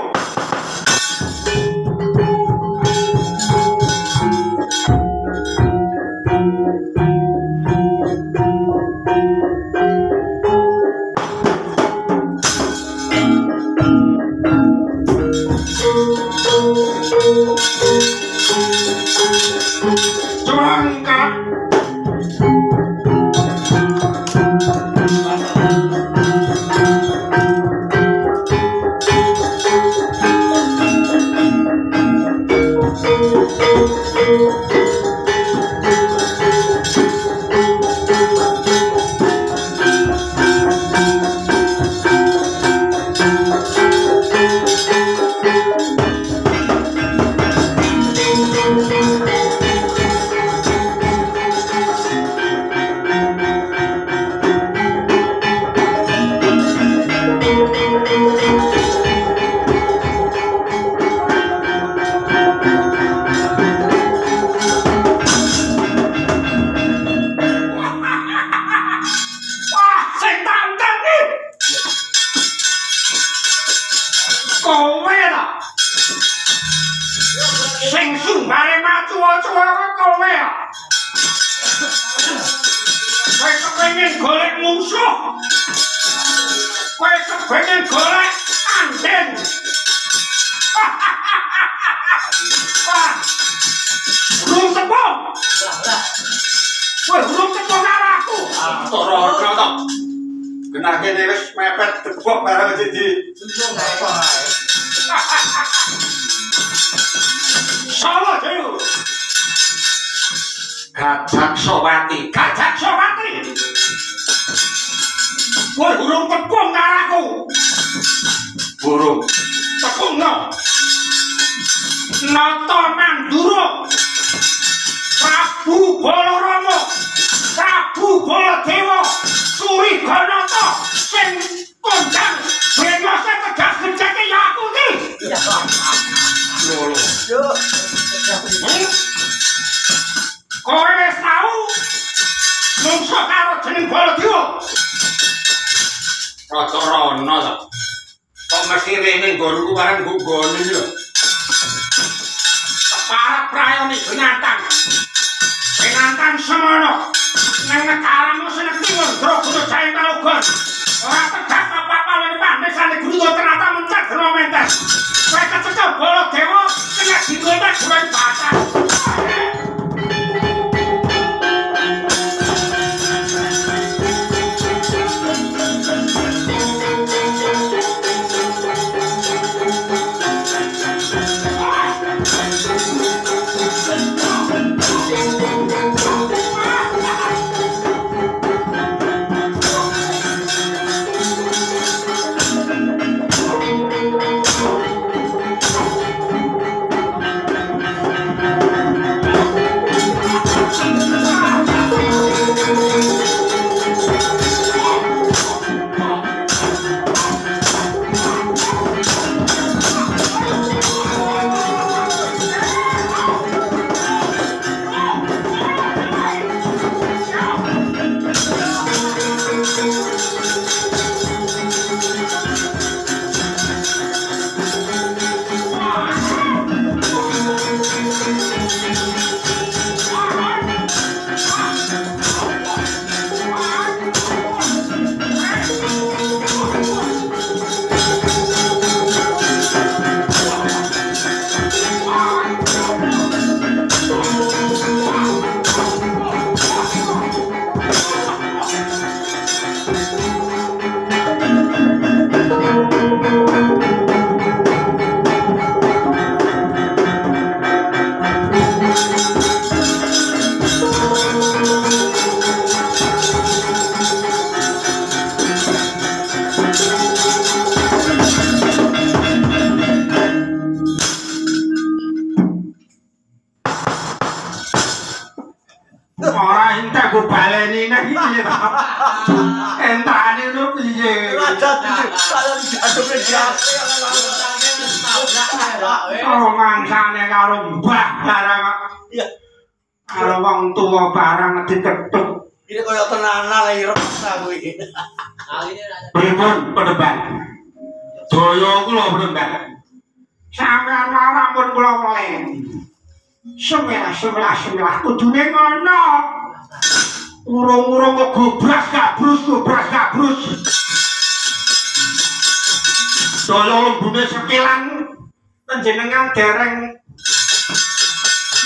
dereng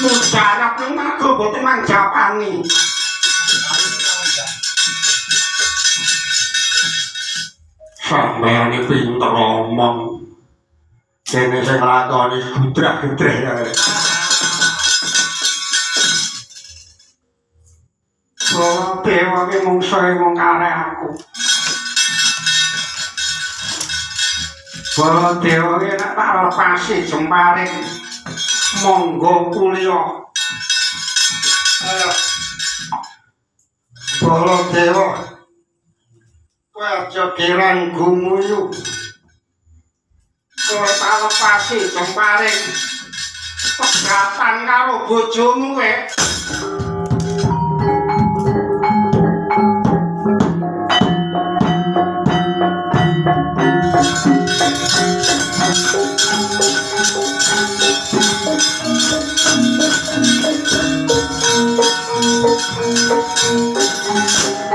mujarab ning aku boten mangjapani sampeyan iki pinter omong kene sing lakoni gudrah-gudrah. ya Sedaya enak tak lepasi jemparing monggo kulya. Ayo. Para dewa. Kowe aja kiran gumuyu. Kowe tak lepasi jemparing pegatan karo bojomu kowe.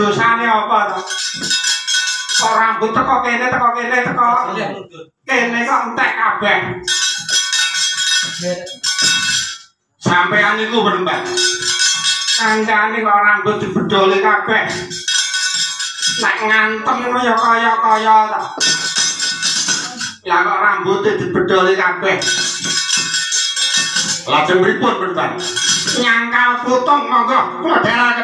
dosane apa to? Kok rambut teko kene teko kene teko kene kok entek kabeh. Sampean niku berembang. Kancane kok rambut dibedole kabeh. Nek ngantem ngono ya kaya-kaya ta. Lah kok rambute dibedole kabeh. Lajeng pripun berembang? Nyangkal potong monggo modelan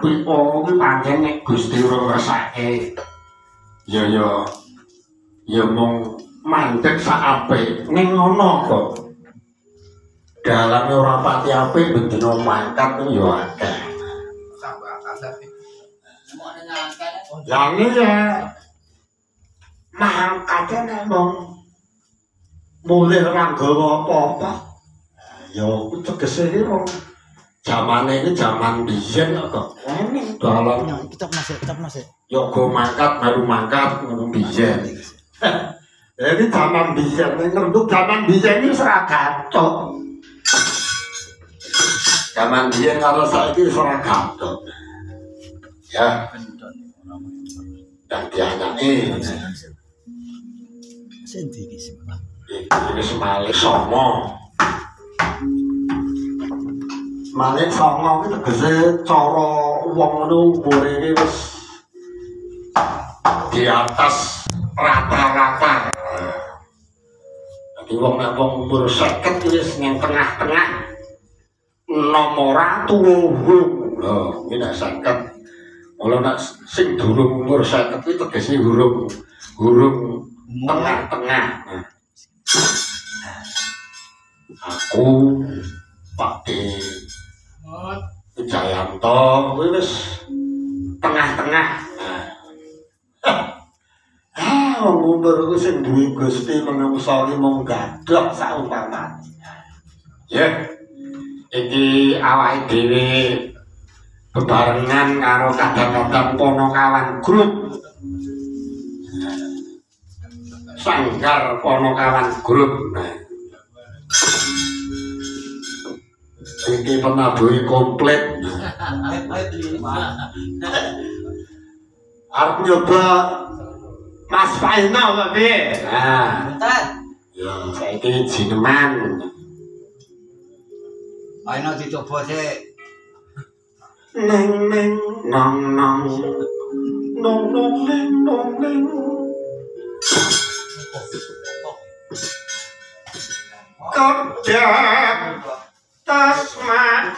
apik kok kuwi pancen nek Gusti ora ngersake. Ya ya ya mung mandek sak apik ning ngono kok. Dalane ora pati apik bendina mangkat ya akeh. Yang iya mangkatnya memang mulai orang gawa apa-apa ya aku tegesi ini zaman ini zaman biyen kok. Ini. Dalam Kita masuk, kita masuk. ya go mangkat baru mangkat ngono biyen. Ini zaman biyen ini untuk zaman biyen ini seragam tok zaman biyen kalau saya ini seragam tok ya. Dan dianake Sendi iki sih. Iki wis malih songo. Malih songo iki tegese cara wong ngono umure iki wis di atas rata-rata. Jadi wong nek wong umur 50 wis ning tengah-tengah nomora tuwuh. Lho, iki nek 50 Kalau nak sing durung umur 50 itu tegese hurung hurung tengah-tengah. Aku Pak Kuwi wis tengah-tengah. Ah, wong umur ku sing duwe Gusti menungso iki mung gadhok saumpamane. Ya. Iki awake dhewe bebarengan karo kadang-kadang ponokawan grup sanggar ponokawan grup nah. Iki penabuhi komplit arep nyoba Mas Paino Pak Bi. Nah, Bentar. ya saiki jineman. Ayo dicoba sih. Neng neng nong nong nong nong neng nong neng. Kodam Toshma.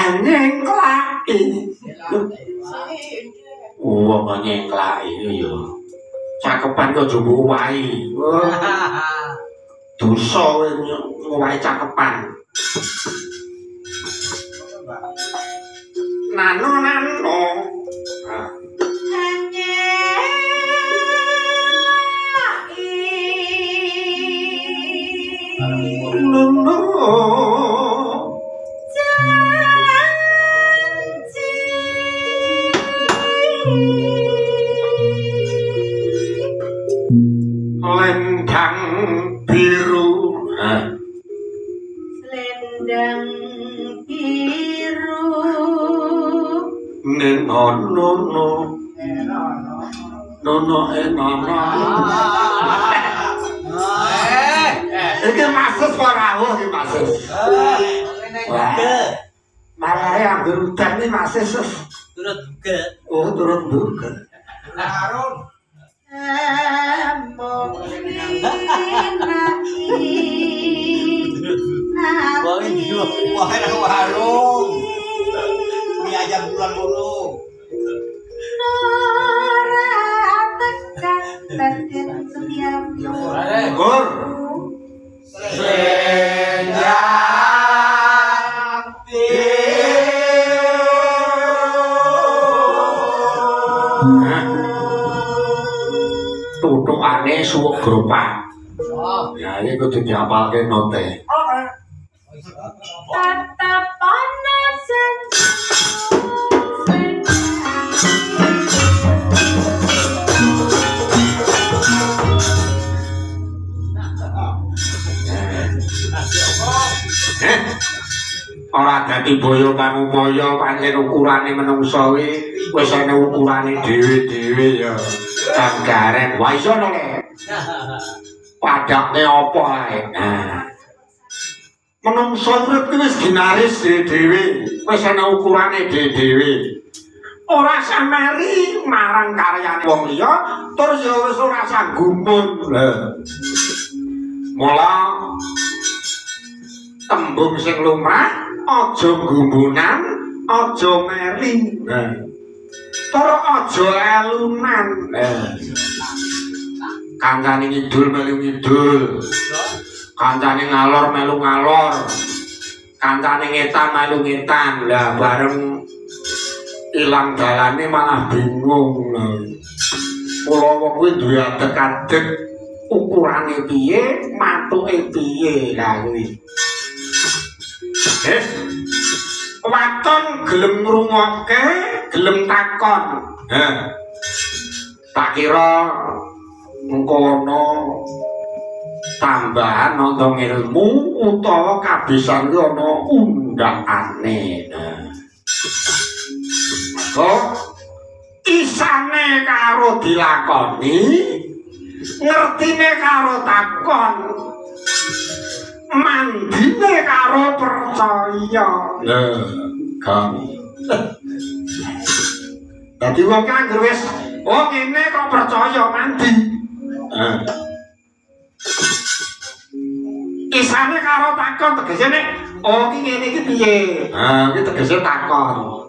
Anjing klaki wong anjing klaki yo cakepan kok jumbo wae dosa ngowahi cakepan nano nano Ah. Ning ono no nono enono Eh, eh. iki maksud ora rawuh iki maksud malah ya ambil udan nih masih sus Turut buka. oh turun buka Among Wah, ini juga. Wah, enak warung. Ini aja bulan dulu. Gur. Tutukane suwuk grupak Oh, ya iki kudu diapalke note Eh, ora dadi boyo kang upaya pancen ukurane menungso kuwi wis ana ukurane dhewe-dhewe ya. Kang gareng. Wah iso to Le? padakne apa ae nah. Menungso urip kuwi wis ginaris dhewe-dhewe wis ana ukurane dhewe-dhewe. Ora samari marang karyane wong liya tur ya wis ora sanggumun mula tembung sing lumrah aja gumunan aja meri nah. Tur aja elunan. Nah. Kancane ngidul melu ngidul. Kancane ngalor melu ngalor. Kancane ngetan melu ngetan. Lah bareng ilang dalane malah bingung. Lho kula wong kuwi duwe adek-adek ukurane piye matuke piye. Lah kuwi eh waton gelem ngrungokke gelem takon. Heh. Tak kira engko ana tambahan nonton ilmu utawa kabisan ana undakane maka isane karo dilakoni ngertine karo takon mandine karo percaya lho kang Dadi wong ki anggere wis oh ngene kok percaya mandi. Nah. Isane karo takon tegese nek oh ki ngene iki piye? Ha, iki tegese takon.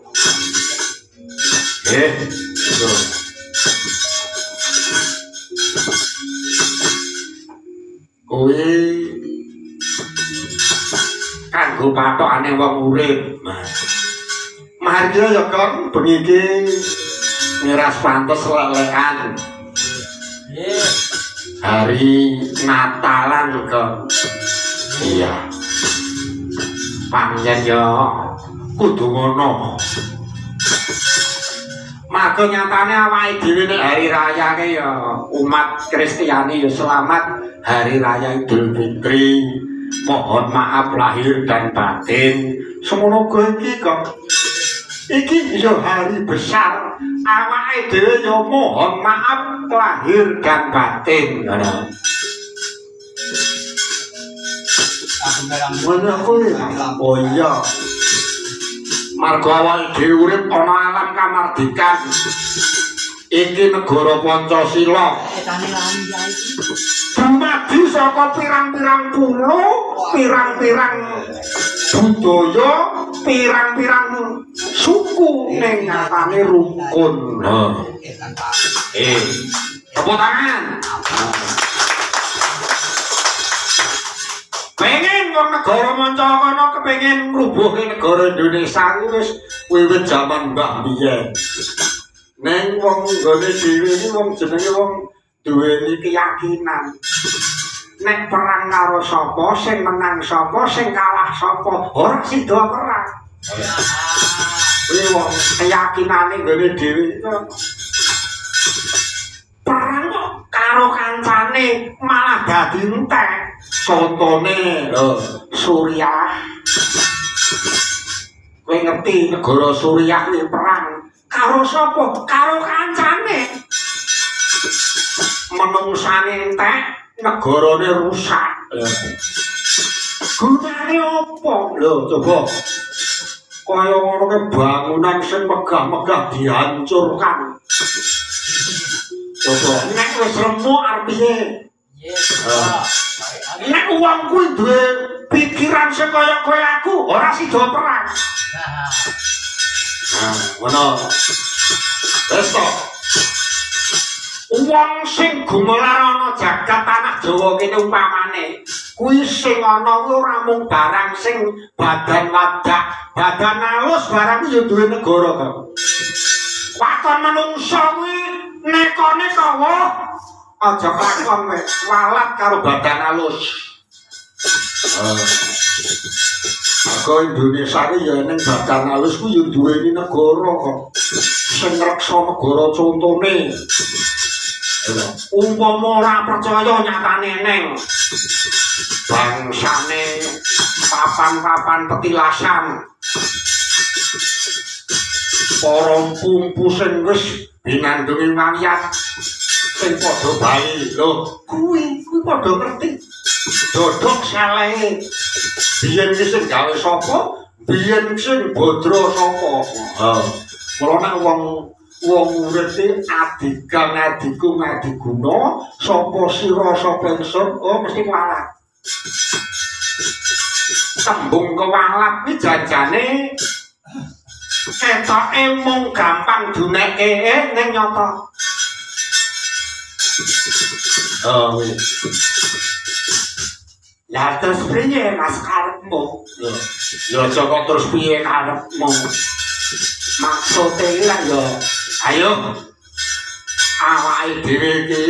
Eh, itu. Kuwi kanggo patokane wong urip. Maharja ya kan bengi iki miras pantes lelekan. hari Natalan ke iya. Panjen ya kudu ngono. Maka nyatane awake dhewe nek hari raya ke ya umat Kristiani ya selamat. Hari raya Idul Fitri mohon maaf lahir dan batin. Semono iki kok. Iki ya hari besar. Awake dhewe ya mohon maaf lahir dan batin. Ngono. Kuwi oh iya. Marga awake dhewe urip ana alam kamardikan iki negara Pancasila dumadi saka pirang-pirang pulo pirang-pirang budaya pirang-pirang suku ning nyatane rukun. Eh, tepuk tangan. Pengen wong negara manca kono kepengin ngrubuhke negara Indonesia wis wiwit jaman Mbah biyen. Neng wong nggone dhewe iki wong jenenge wong duweni keyakinan. Nek perang karo sapa, sing menang sapa, sing kalah sapa, ora sida perang. Kuwi wong keyakinane nggone dhewe iku perang karo kancane malah dadi entek. Contone lho, Surya Kowe ngerti negara Suriah kuwi perang karo sapa? Karo kancane. Menungsane entek, negarane rusak. Gunane apa? Lho, coba. Kaya ngono ke bangunan sing megah-megah dihancurkan. Coba nek wis remuk arep piye? Nek wong kuwi duwe pikiran sing kaya kowe aku, ora sida perang. Nah, ngono. Wes kok. Wong sing gumelar ana jagat tanah Jawa kene umpamane, kuwi sing ana kuwi ora mung barang sing badan wadak, badan halus barang kuwi ya duwe negara kok. Waton menungso kuwi nekone kawa aja kakon wek walat karo badan halus. Aku Indonesia ini ya ning badan halus ku ya duweni negara kok. Sing ngreksa negara contone. Umpama ora percaya nyatane neng bangsane papan-papan petilasan. Para pumpu wis binandungi mayat sing padha bali lho kuwi kuwi padha ngerti dodok salehe biyen ki sing gawe sapa biyen sing bodro sapa kula nek wong wong urip iki adikan adiku ngadiguna sapa sira sapa ingsun oh mesti walat tembung kewalat iki janjane ketoke mung gampang duneke ning nyata Oh. Lah terus piye Mas karepmu? Lho, Joko terus piye karepmu? Maksude iki lah ya ayo awake dhewe iki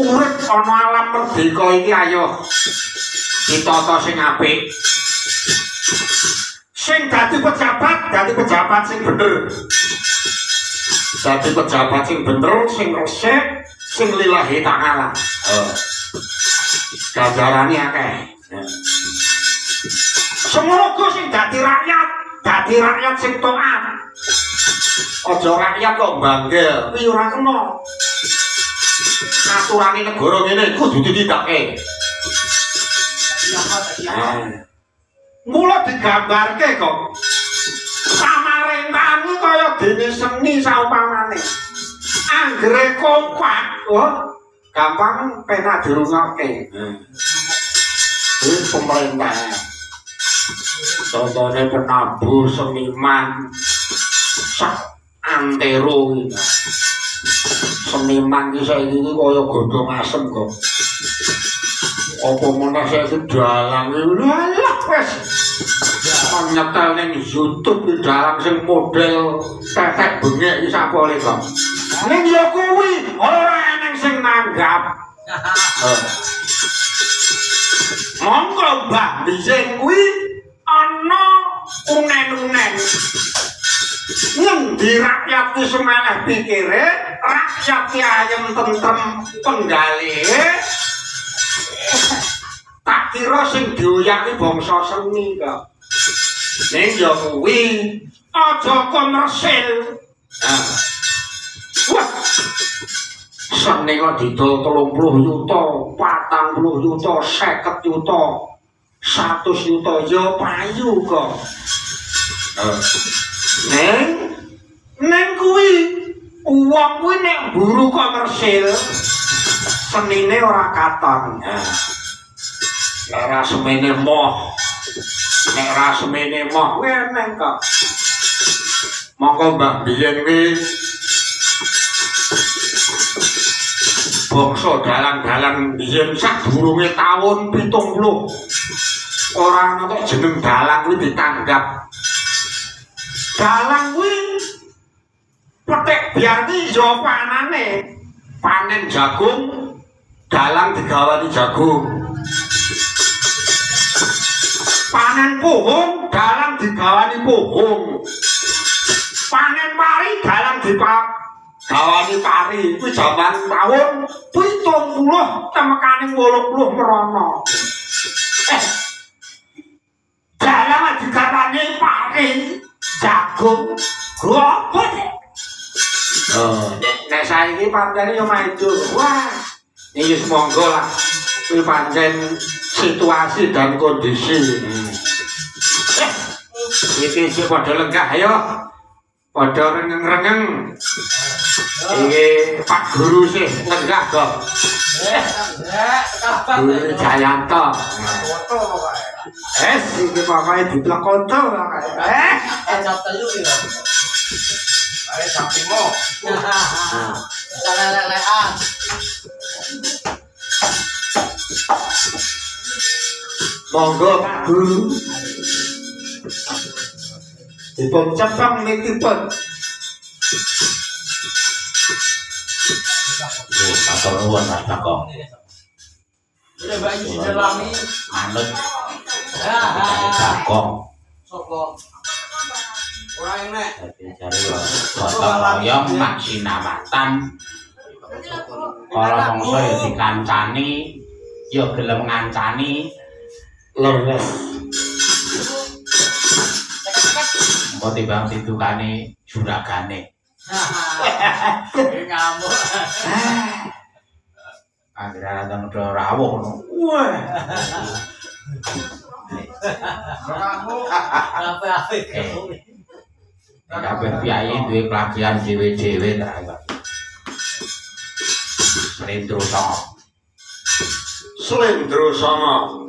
urip ana alam merdeka iki ayo ditata sing apik. Sing dadi pejabat, dadi pejabat sing bener. Dadi pejabat sing bener, sing resik, sing lillahi ta'ala. Oh. Ganjarane akeh. Semoga sing dadi rakyat, dadi rakyat sing taat. Aja rakyat kok banggel, kuwi ora kena. Aturane negara ngene kudu ditindakake. Ah. Mula digambarke kok. Pamaréntahan kuwi kaya dene seni saumpamane. Anggere kompak, oh, gampang penak dirungokke. Ini pemerintah. Contohnya penabuh seniman sak antero ini. Seniman iki saiki iki kaya godhong asem kok. Apa meneh saiki dalang iki lha wis. Nyetel ning YouTube iki dalang sing model tetek bengek iki sapole kok. Ning ya kuwi ora sing nanggap. Monggo Mbah Bising kuwi ana unen-unen. Ngendi rakyat ki semeleh pikire, rakyat ki ayem tentrem penggalihe. Tak kira sing dioyak ki bangsa seni kok. Ning ya kuwi aja komersil. Wah. Seni kok didol 30 yuta, 40 yuta, 50 yuta, 100 yuta ya payu kok. Neng neng kuwi uang kuwi nek buru komersil senine ora katon. Nek ra semene moh. Nek ra semene moh kuwi eneng kok. Monggo Mbah biyen kuwi bangsa dalang-dalang biyen sak durunge taun 70 ora ana jeneng dalang kuwi ditanggap. Dalang kuwi petik ki yo panane. Panen jagung dalang digawani jagung. Panen pohon dalang digawani pohon panen pari dalang dipak gawani pari kuwi jaman taun 70 temekaning 80 merono. Eh pati jagung gopo sih Oh, nek saiki pancen yo maju. Wah iki wis monggo lah. Kuwi pancen situasi dan kondisi. Eh iki sing padha lenggah ayo. Padha rengeng-rengeng iki Pak Guru sih lenggah kok Guru Jayanto Eh, iki pamae ditlek konco eh Ayo sampingmu. Lele-lelean. monggo Guru dipun cepeng nitipun Tuh, matur nuwun Mas. Manut Ah. Sopo. Jare gotong royong. Kala yo dikancani, yo gelem ngancani, leres engko timbang sidukane juragane. Ngamuk. Anggere ana ngedo rawuh ngono. Wah. Apa-apa. Kabeh piyai duwe pelajaran dhewe-dhewe ta. Slendro songo. slendro songo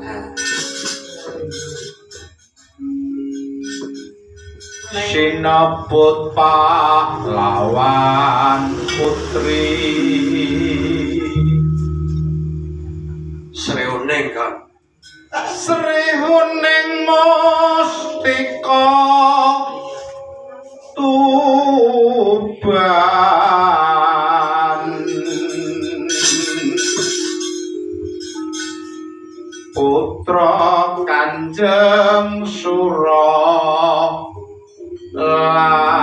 Sinaput pahlawan putri sreuning kan Srihuning mustika tuban. Putra Kanjeng Sura lawe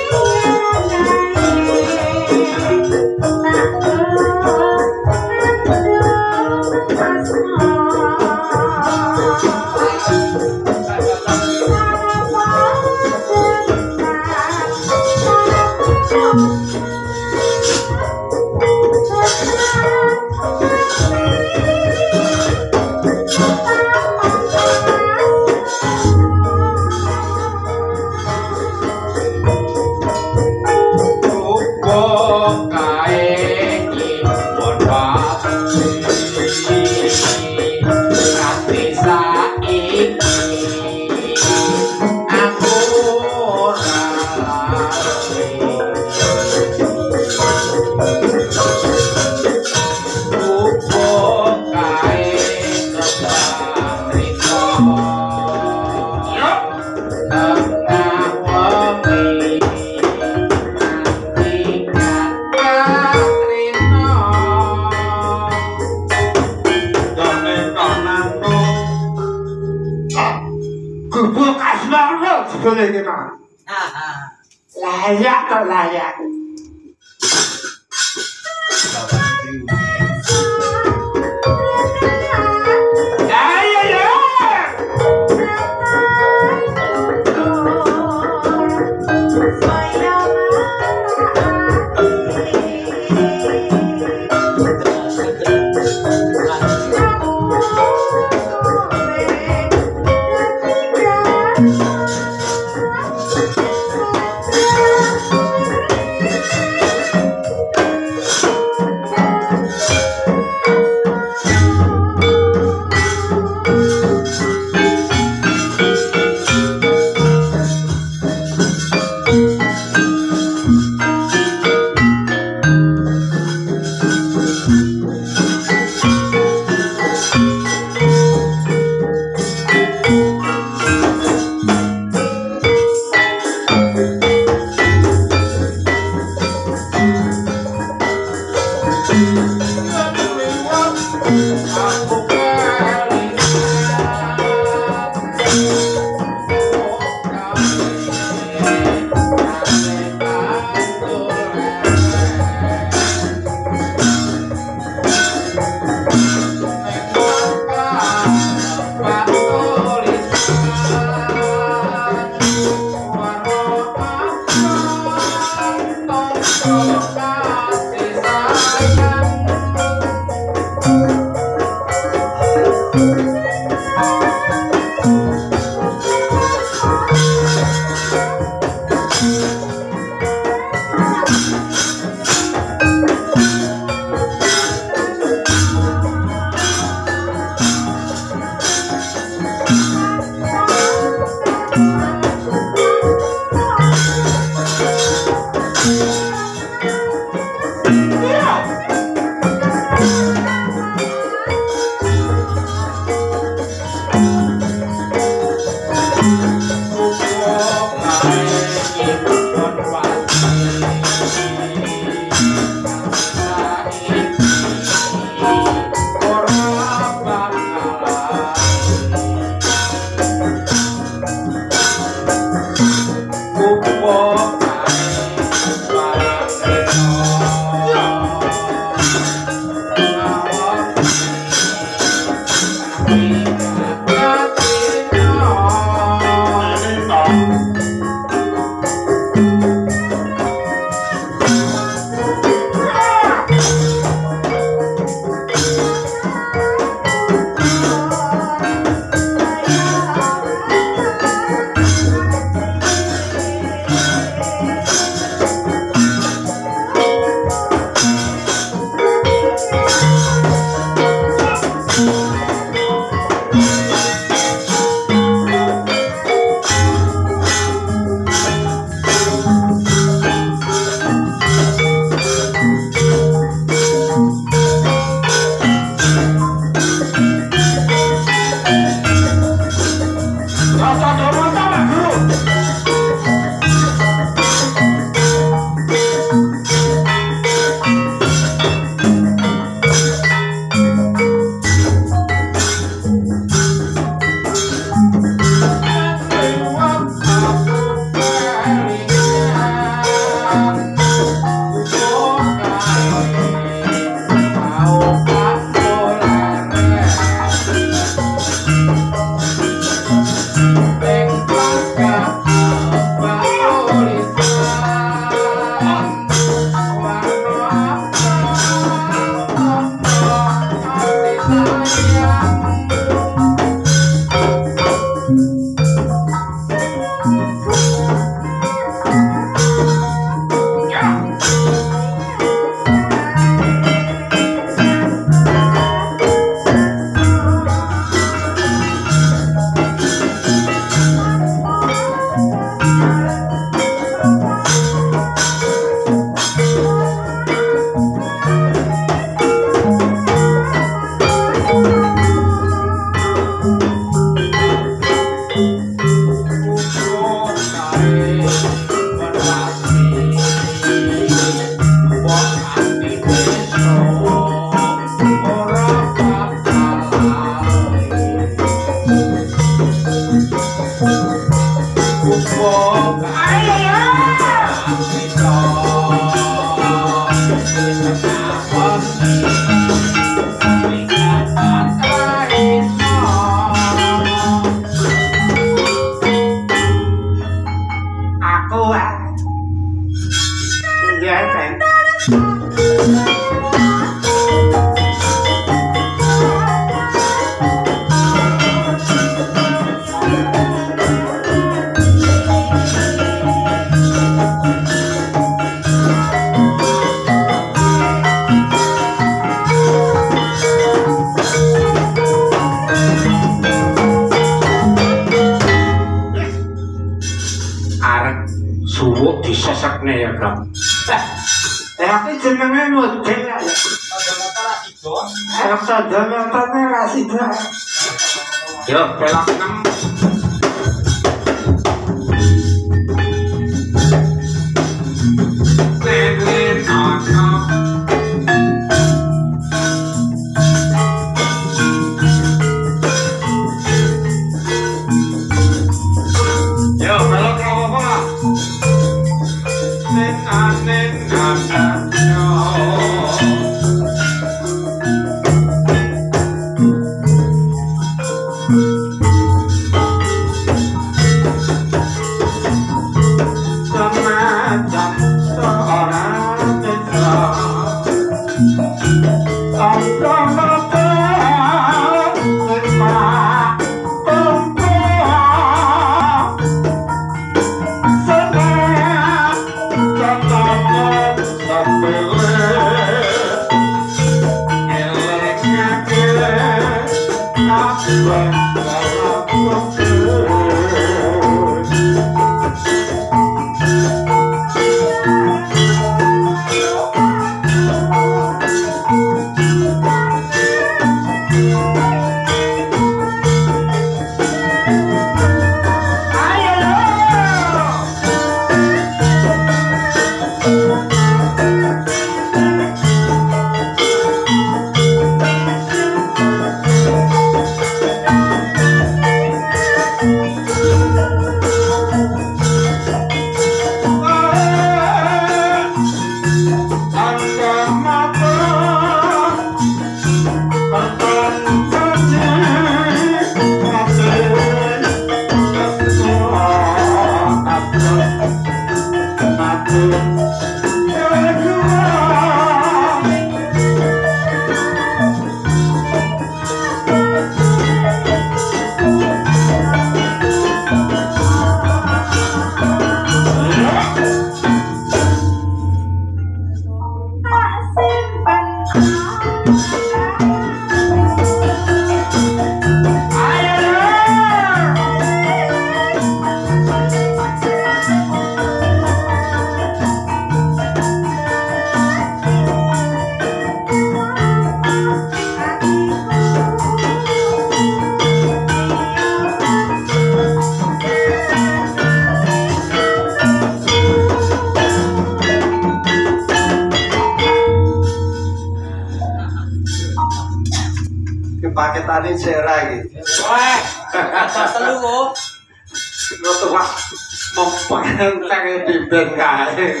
Ben kae.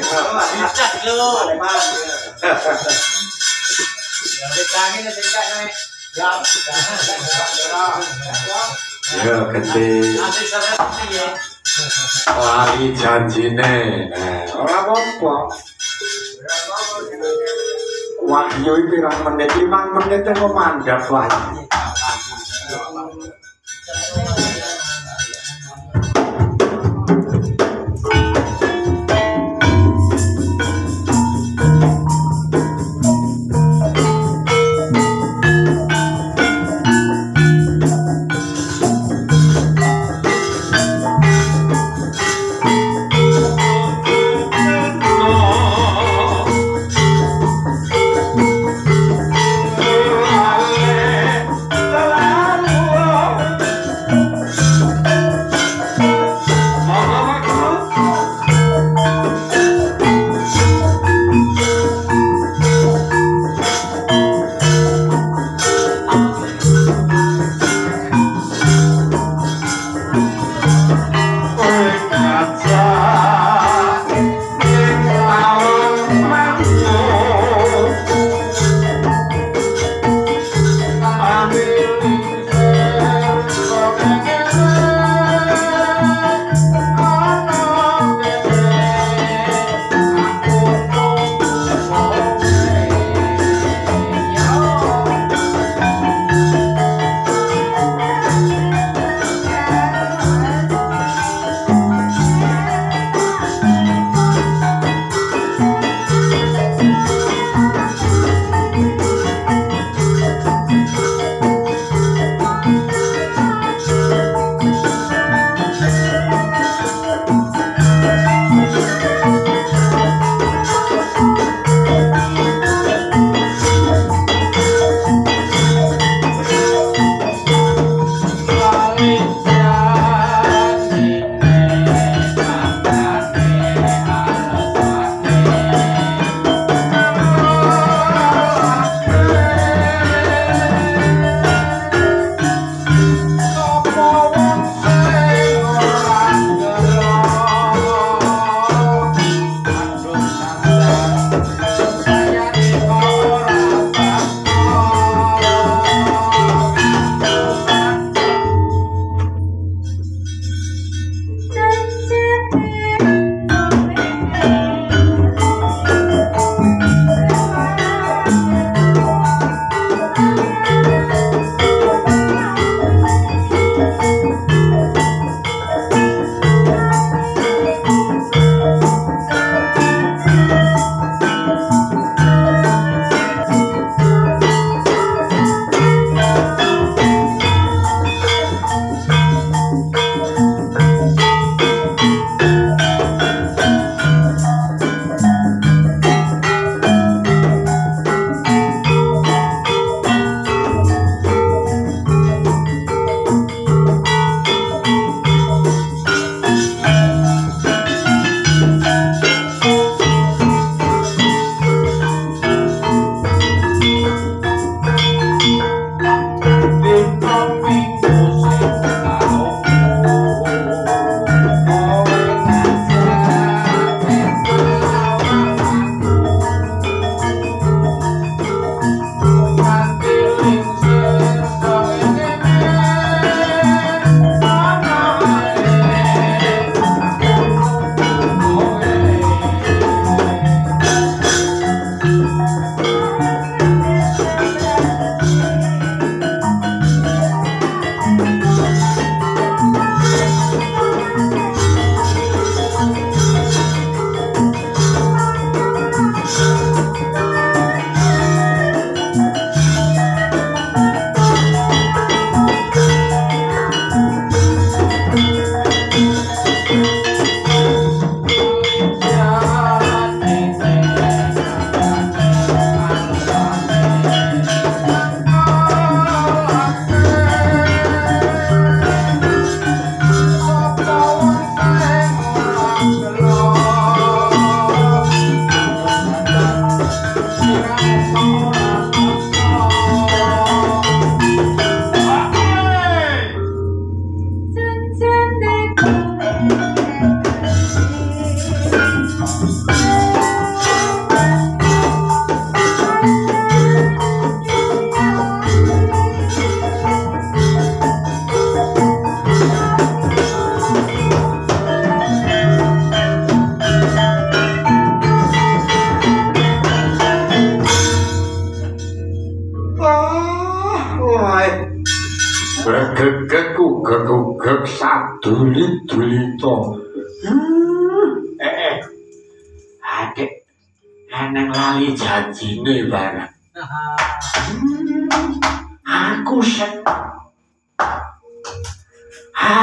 Dicat lu. Ya gede. Lari janjine. Nah, ora apa-apa. Wahyu iki pirang menit? 5 menit kok mandap wahyu.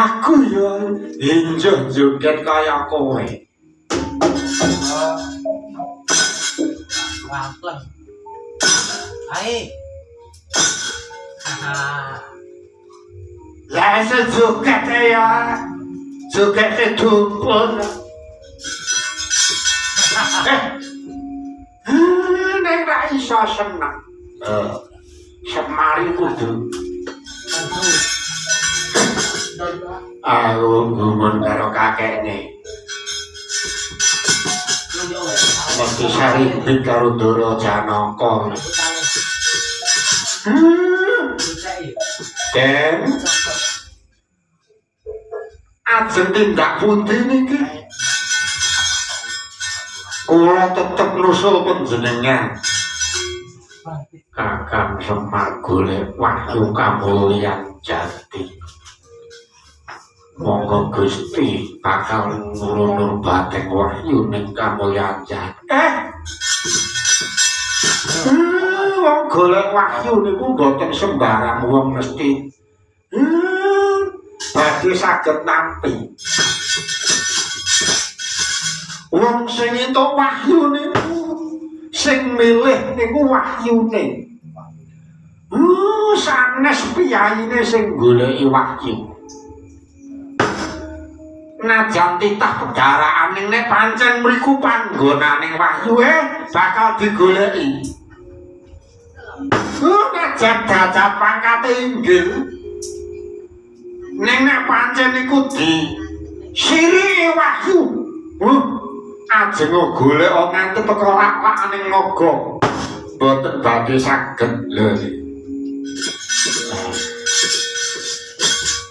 Aku yo injo joget kaya kowe. Rampleng. Ayo. Haha. Lah sejoget ya. Joget dukun. Eh. Ah, Nek ra iso seneng. Eh. Semari kudu aku gumun karo kakekne. Mesti saripin karo Ndara Janaka. Hmm. Den, ajeng tindak pundi niki? Kula tetep nusul panjenengan. Kakang Semar golek wahyu kamulyan jati. Monggo Gusti bakal nurunur bateng wahyu ning kamulyan jati. Eh. Hmm, wong golek wahyu niku mboten sembarang wong mesti. Hmm, badhe saged nampi. Wong sing entuk wahyu niku sing milih niku wahyune. Uh, sanes piyaine sing goleki wahyu. Najan titah pedaraane nek pancen mriku panggonaning wahyu eh bakal digoleki. Najan dajat pangkate inggil. Ning nek pancen iku di sirike wahyu. Uh, ajeng golek nganti teko lak-lakaning naga. Mboten badhe saged lho.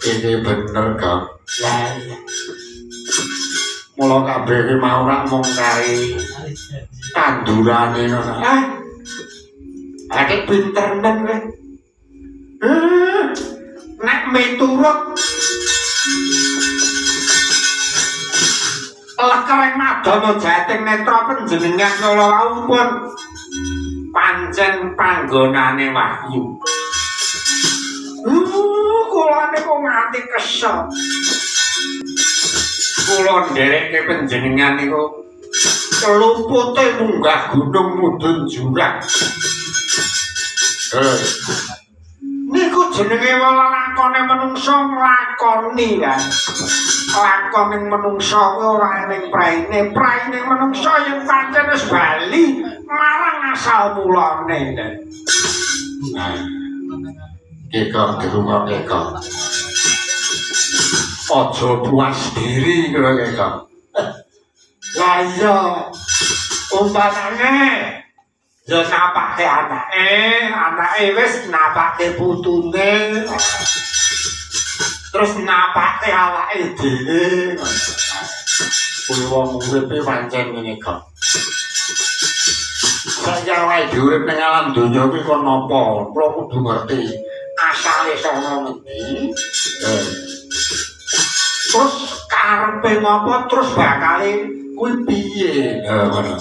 Ini bener kok. Lah. Mula kabeh iki mau rak mung kari tandurane ngono. Eh. Ake pinter men kowe. Eh. Nek miturut Lekereng madono jating netra panjenengan kala wau pun pancen panggonane wahyu. Kula niku nganti kesel. Kula nderekke panjenengan niku kelupute munggah gunung mudhun jurang. Eh. Niku jenenge lakone menungsa nglakoni kan. Lakoning menungsa kuwi ora ning praine, praine menungsa yen pancen wis bali marang asal mulane. Nah. Keko dirungokke kok. Aja puas diri karo keko. Lah iya. Umpamane ya napake anake, anake wis napake putune. Terus napake awake dhewe. Kuwi wong uripe pancen ngene kok. Saya wae urip ning alam donya kuwi kok napa? Kula kudu ngerti asale saka ngendi. Eh. Terus karepe ngopo terus bakale kuwi piye? Ha ngono.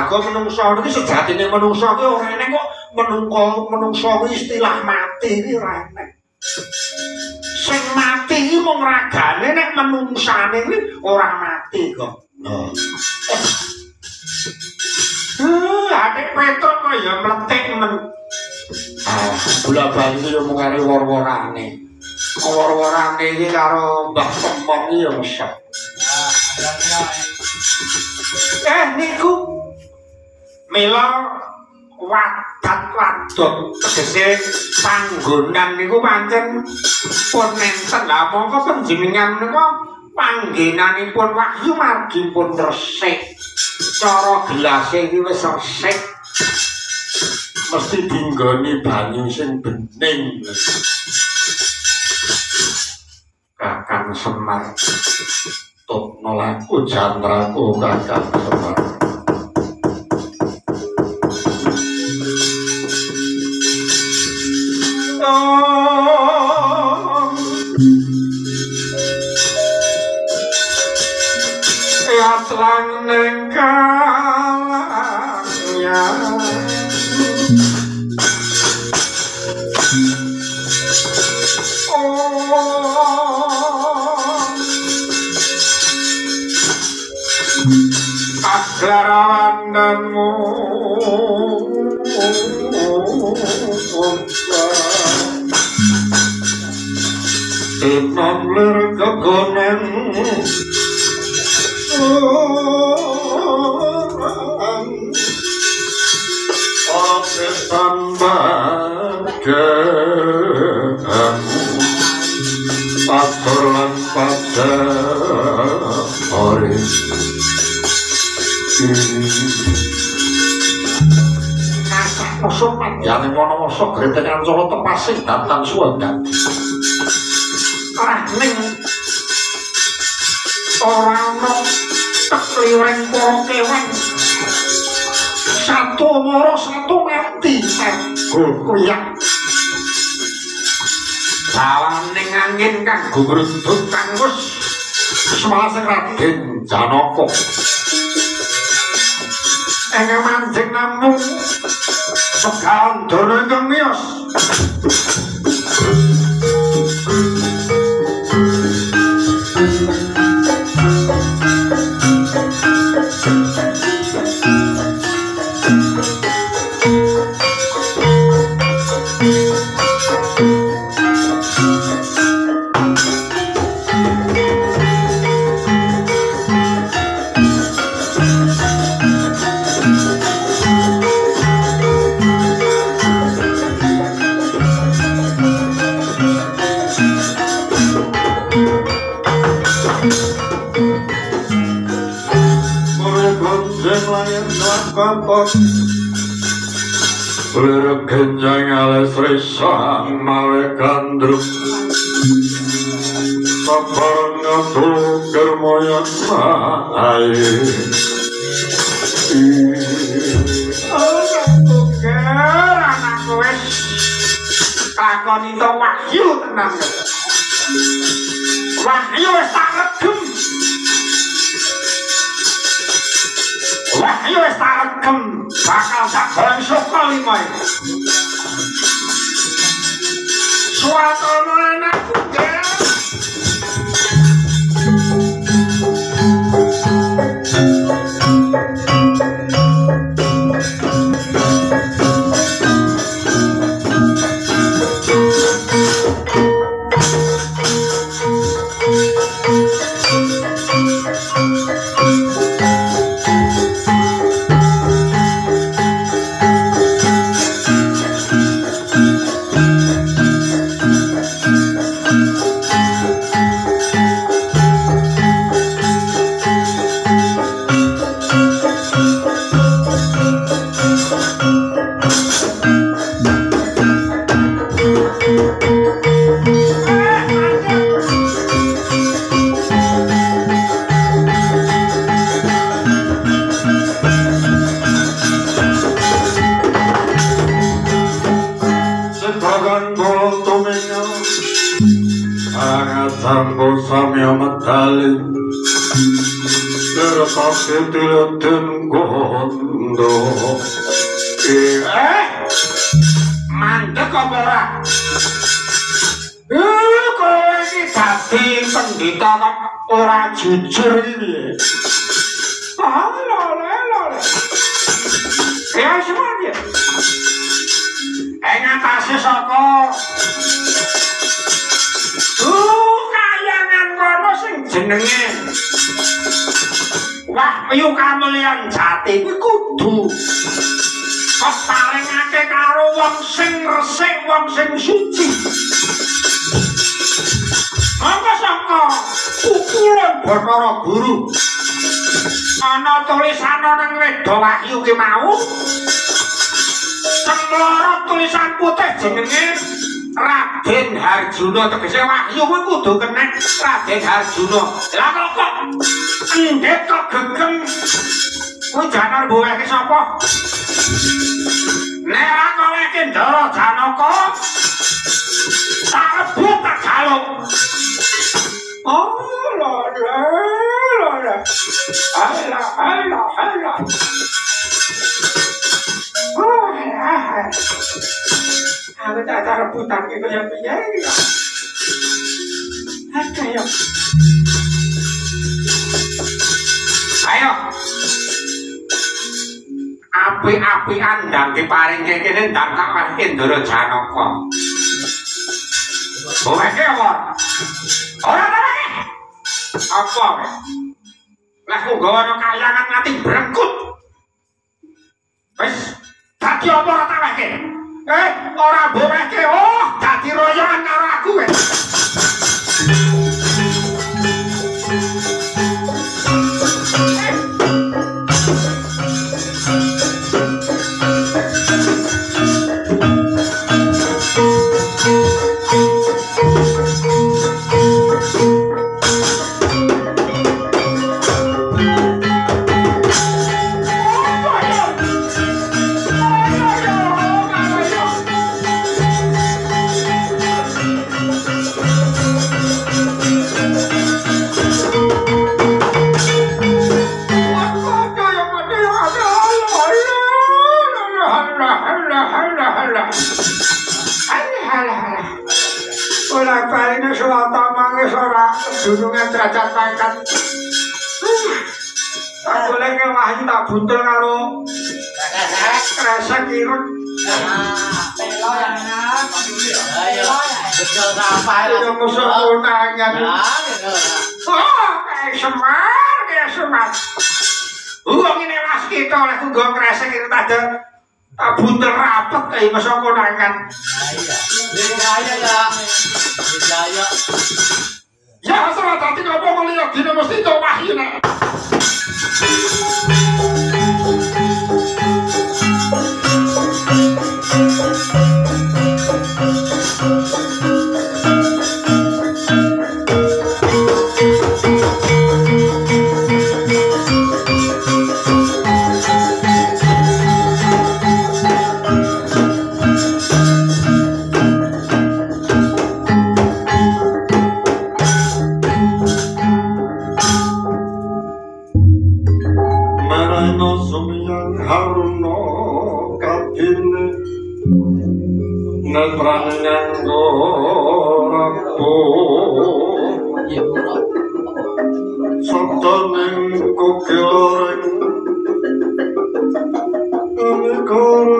Aku menungso iki sejatine menungso ki ora enek kok menungko menungso kuwi istilah mati iki ora enek. Sing mati iki mung ragane nek menungsane kuwi ora mati kok. Nah. Adik Petro kok ya mletik men. Ah, bola bali iki yo mung karo wor-worane. Wor-worane iki karo Mbah Kemong iki yo mesek. Eh niku Mila wadat wadok tegese panggonan niku pancen pun nenten lah mongko panjenengan niku panggenanipun wahyu margi pun resik. Cara gelase iki wis resik. Mesti dinggoni banyu sing bening. Kakang Semar. Tupno laku jantraku Kakang Semar ning kalangnya Oh Agrawandanmu Imam lir kegonen Oke tambah Atur lan pada ori Masak musuh panjang ngono musuh gretengan solo tepasih datang suwendan Rah ning. Ora ono tekliring para kewan. Satu moro satu mati kuyak. Sawaning angin kang gumrundut kang wis semaseng Raden Janaka. Ing manjing namung segalan dono ingkang miyos. tu, garmonia, ai. Wahyu Kamulyan Jati kuwi kudu keparengake karo wong sing resik, wong sing suci. Monggo saka ukuran Bathara Guru. Ana tulisan nang Weda Wahyu ki mau. Semloro tulisan putih jenenge Raden Harjuna tegese wahyu kuwi kudu kena Raden Harjuna. Lah kok kok ndek kok gegem kuwi janar boweke sapa? Nek ora koweke Ndara Janaka tak rebut tak jaluk. Oh la la la. Ala ala ala. Oh, ya. Aku tak ada rebutan ke kaya piye. Ada ya. Ayo. Api-apian ndang diparing kene ndang tak paring Ndara Janaka. Baweke apa? Ora ora. Apa? Lah kok gawa ana kayangan nganti brengkut. Wis dadi apa ora tak? Eh, ora boweke. Oh, dadi royoan karo aku wis. Wahyu buntel karo kresek irut. Ayo. Ayo. Ya, mas kita oleh tunggu kresek itu tadi. Tak buntel rapet kayak musuh konangan. Bergaya ya. Bergaya. Ya, serah tadi ngomong ngeliat dina mesti coba hina. Marano Thank you. Sotoning kokiloreng Unikora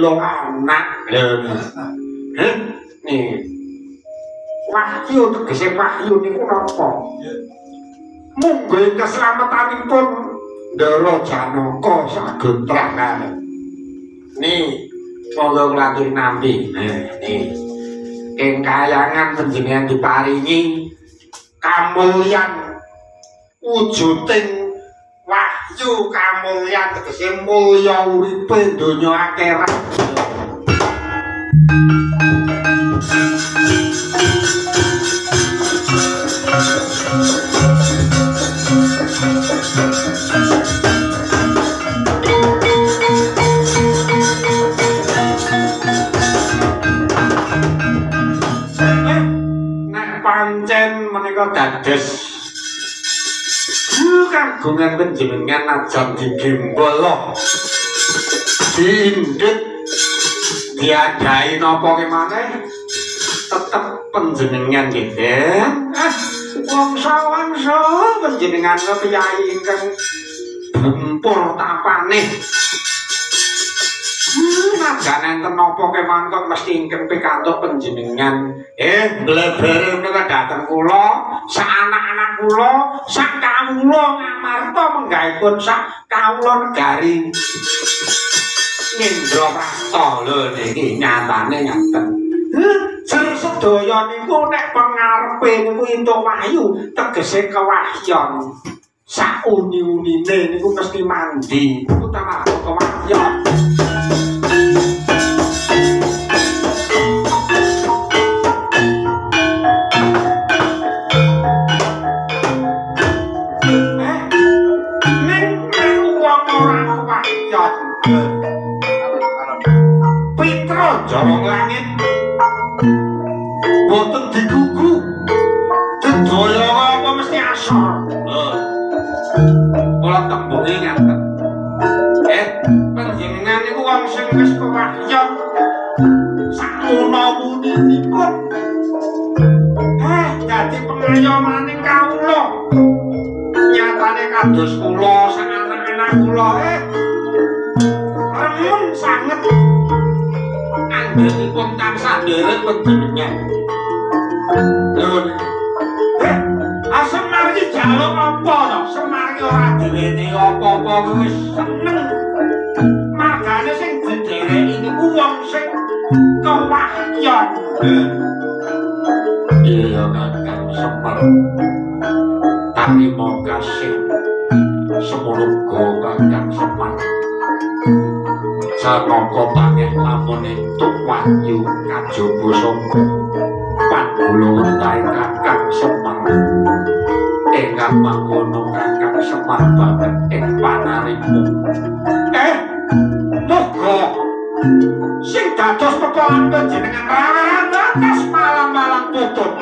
mbela anak. Lho. Heh nih. Wahyu tegese wahyu niku napa? Munggo keselamatanipun Ndara Janaka saged terangane Nih monggo nglaturi nampi. Nih ing kayangan panjenengan diparingi kamulyan wujuding wahyu kamulyan tegese mulya uripe donya akhirat eh, Nek pancen menika dados kagungan panjenengan ajan digimbal diindit. Diadai napa kemana tetep panjenengan gitu eh wangsa-wangsa panjenengan kepiyayi ingkang bempur tapane Najan enten napa keman kok mesti ingkang pikantuk panjenengan. Eh, blebere menika dhateng kula, sak anak-anak kula, sak kawula ngamarta menggaipun sak kawula negari. Nindra Prasta lho niki nyatane ngaten. Ser sedaya niku nek pangarepe niku entuk wahyu tegese kewahyon. Sak uni-unine niku mesti mandi, utama kewahyon. Tembungi ngaten eh panjenengan niku wong sing wis kewahyon sakmono muninipun eh dadi pengayomane kawula. Nyatane kados kula sak anak-anak kula eh. Remen sanget. Anggenipun tansah nderek panjenengan. Lho. Eh, asem mari jaluk ora diwene apa-apa wis seneng. Magane sing dedereki niku wong sing kewahyon. Iya kakang semar. Tarima kasih. Semono kakang semar. Sanaka pangeh lamun entuk wahyu kajaba sangka Panggula utahe Kakang Semar. enggak mangono kakang semar banget ing panarimu eh moga sing dados pepohon panjenengan rawang malam-malam tutup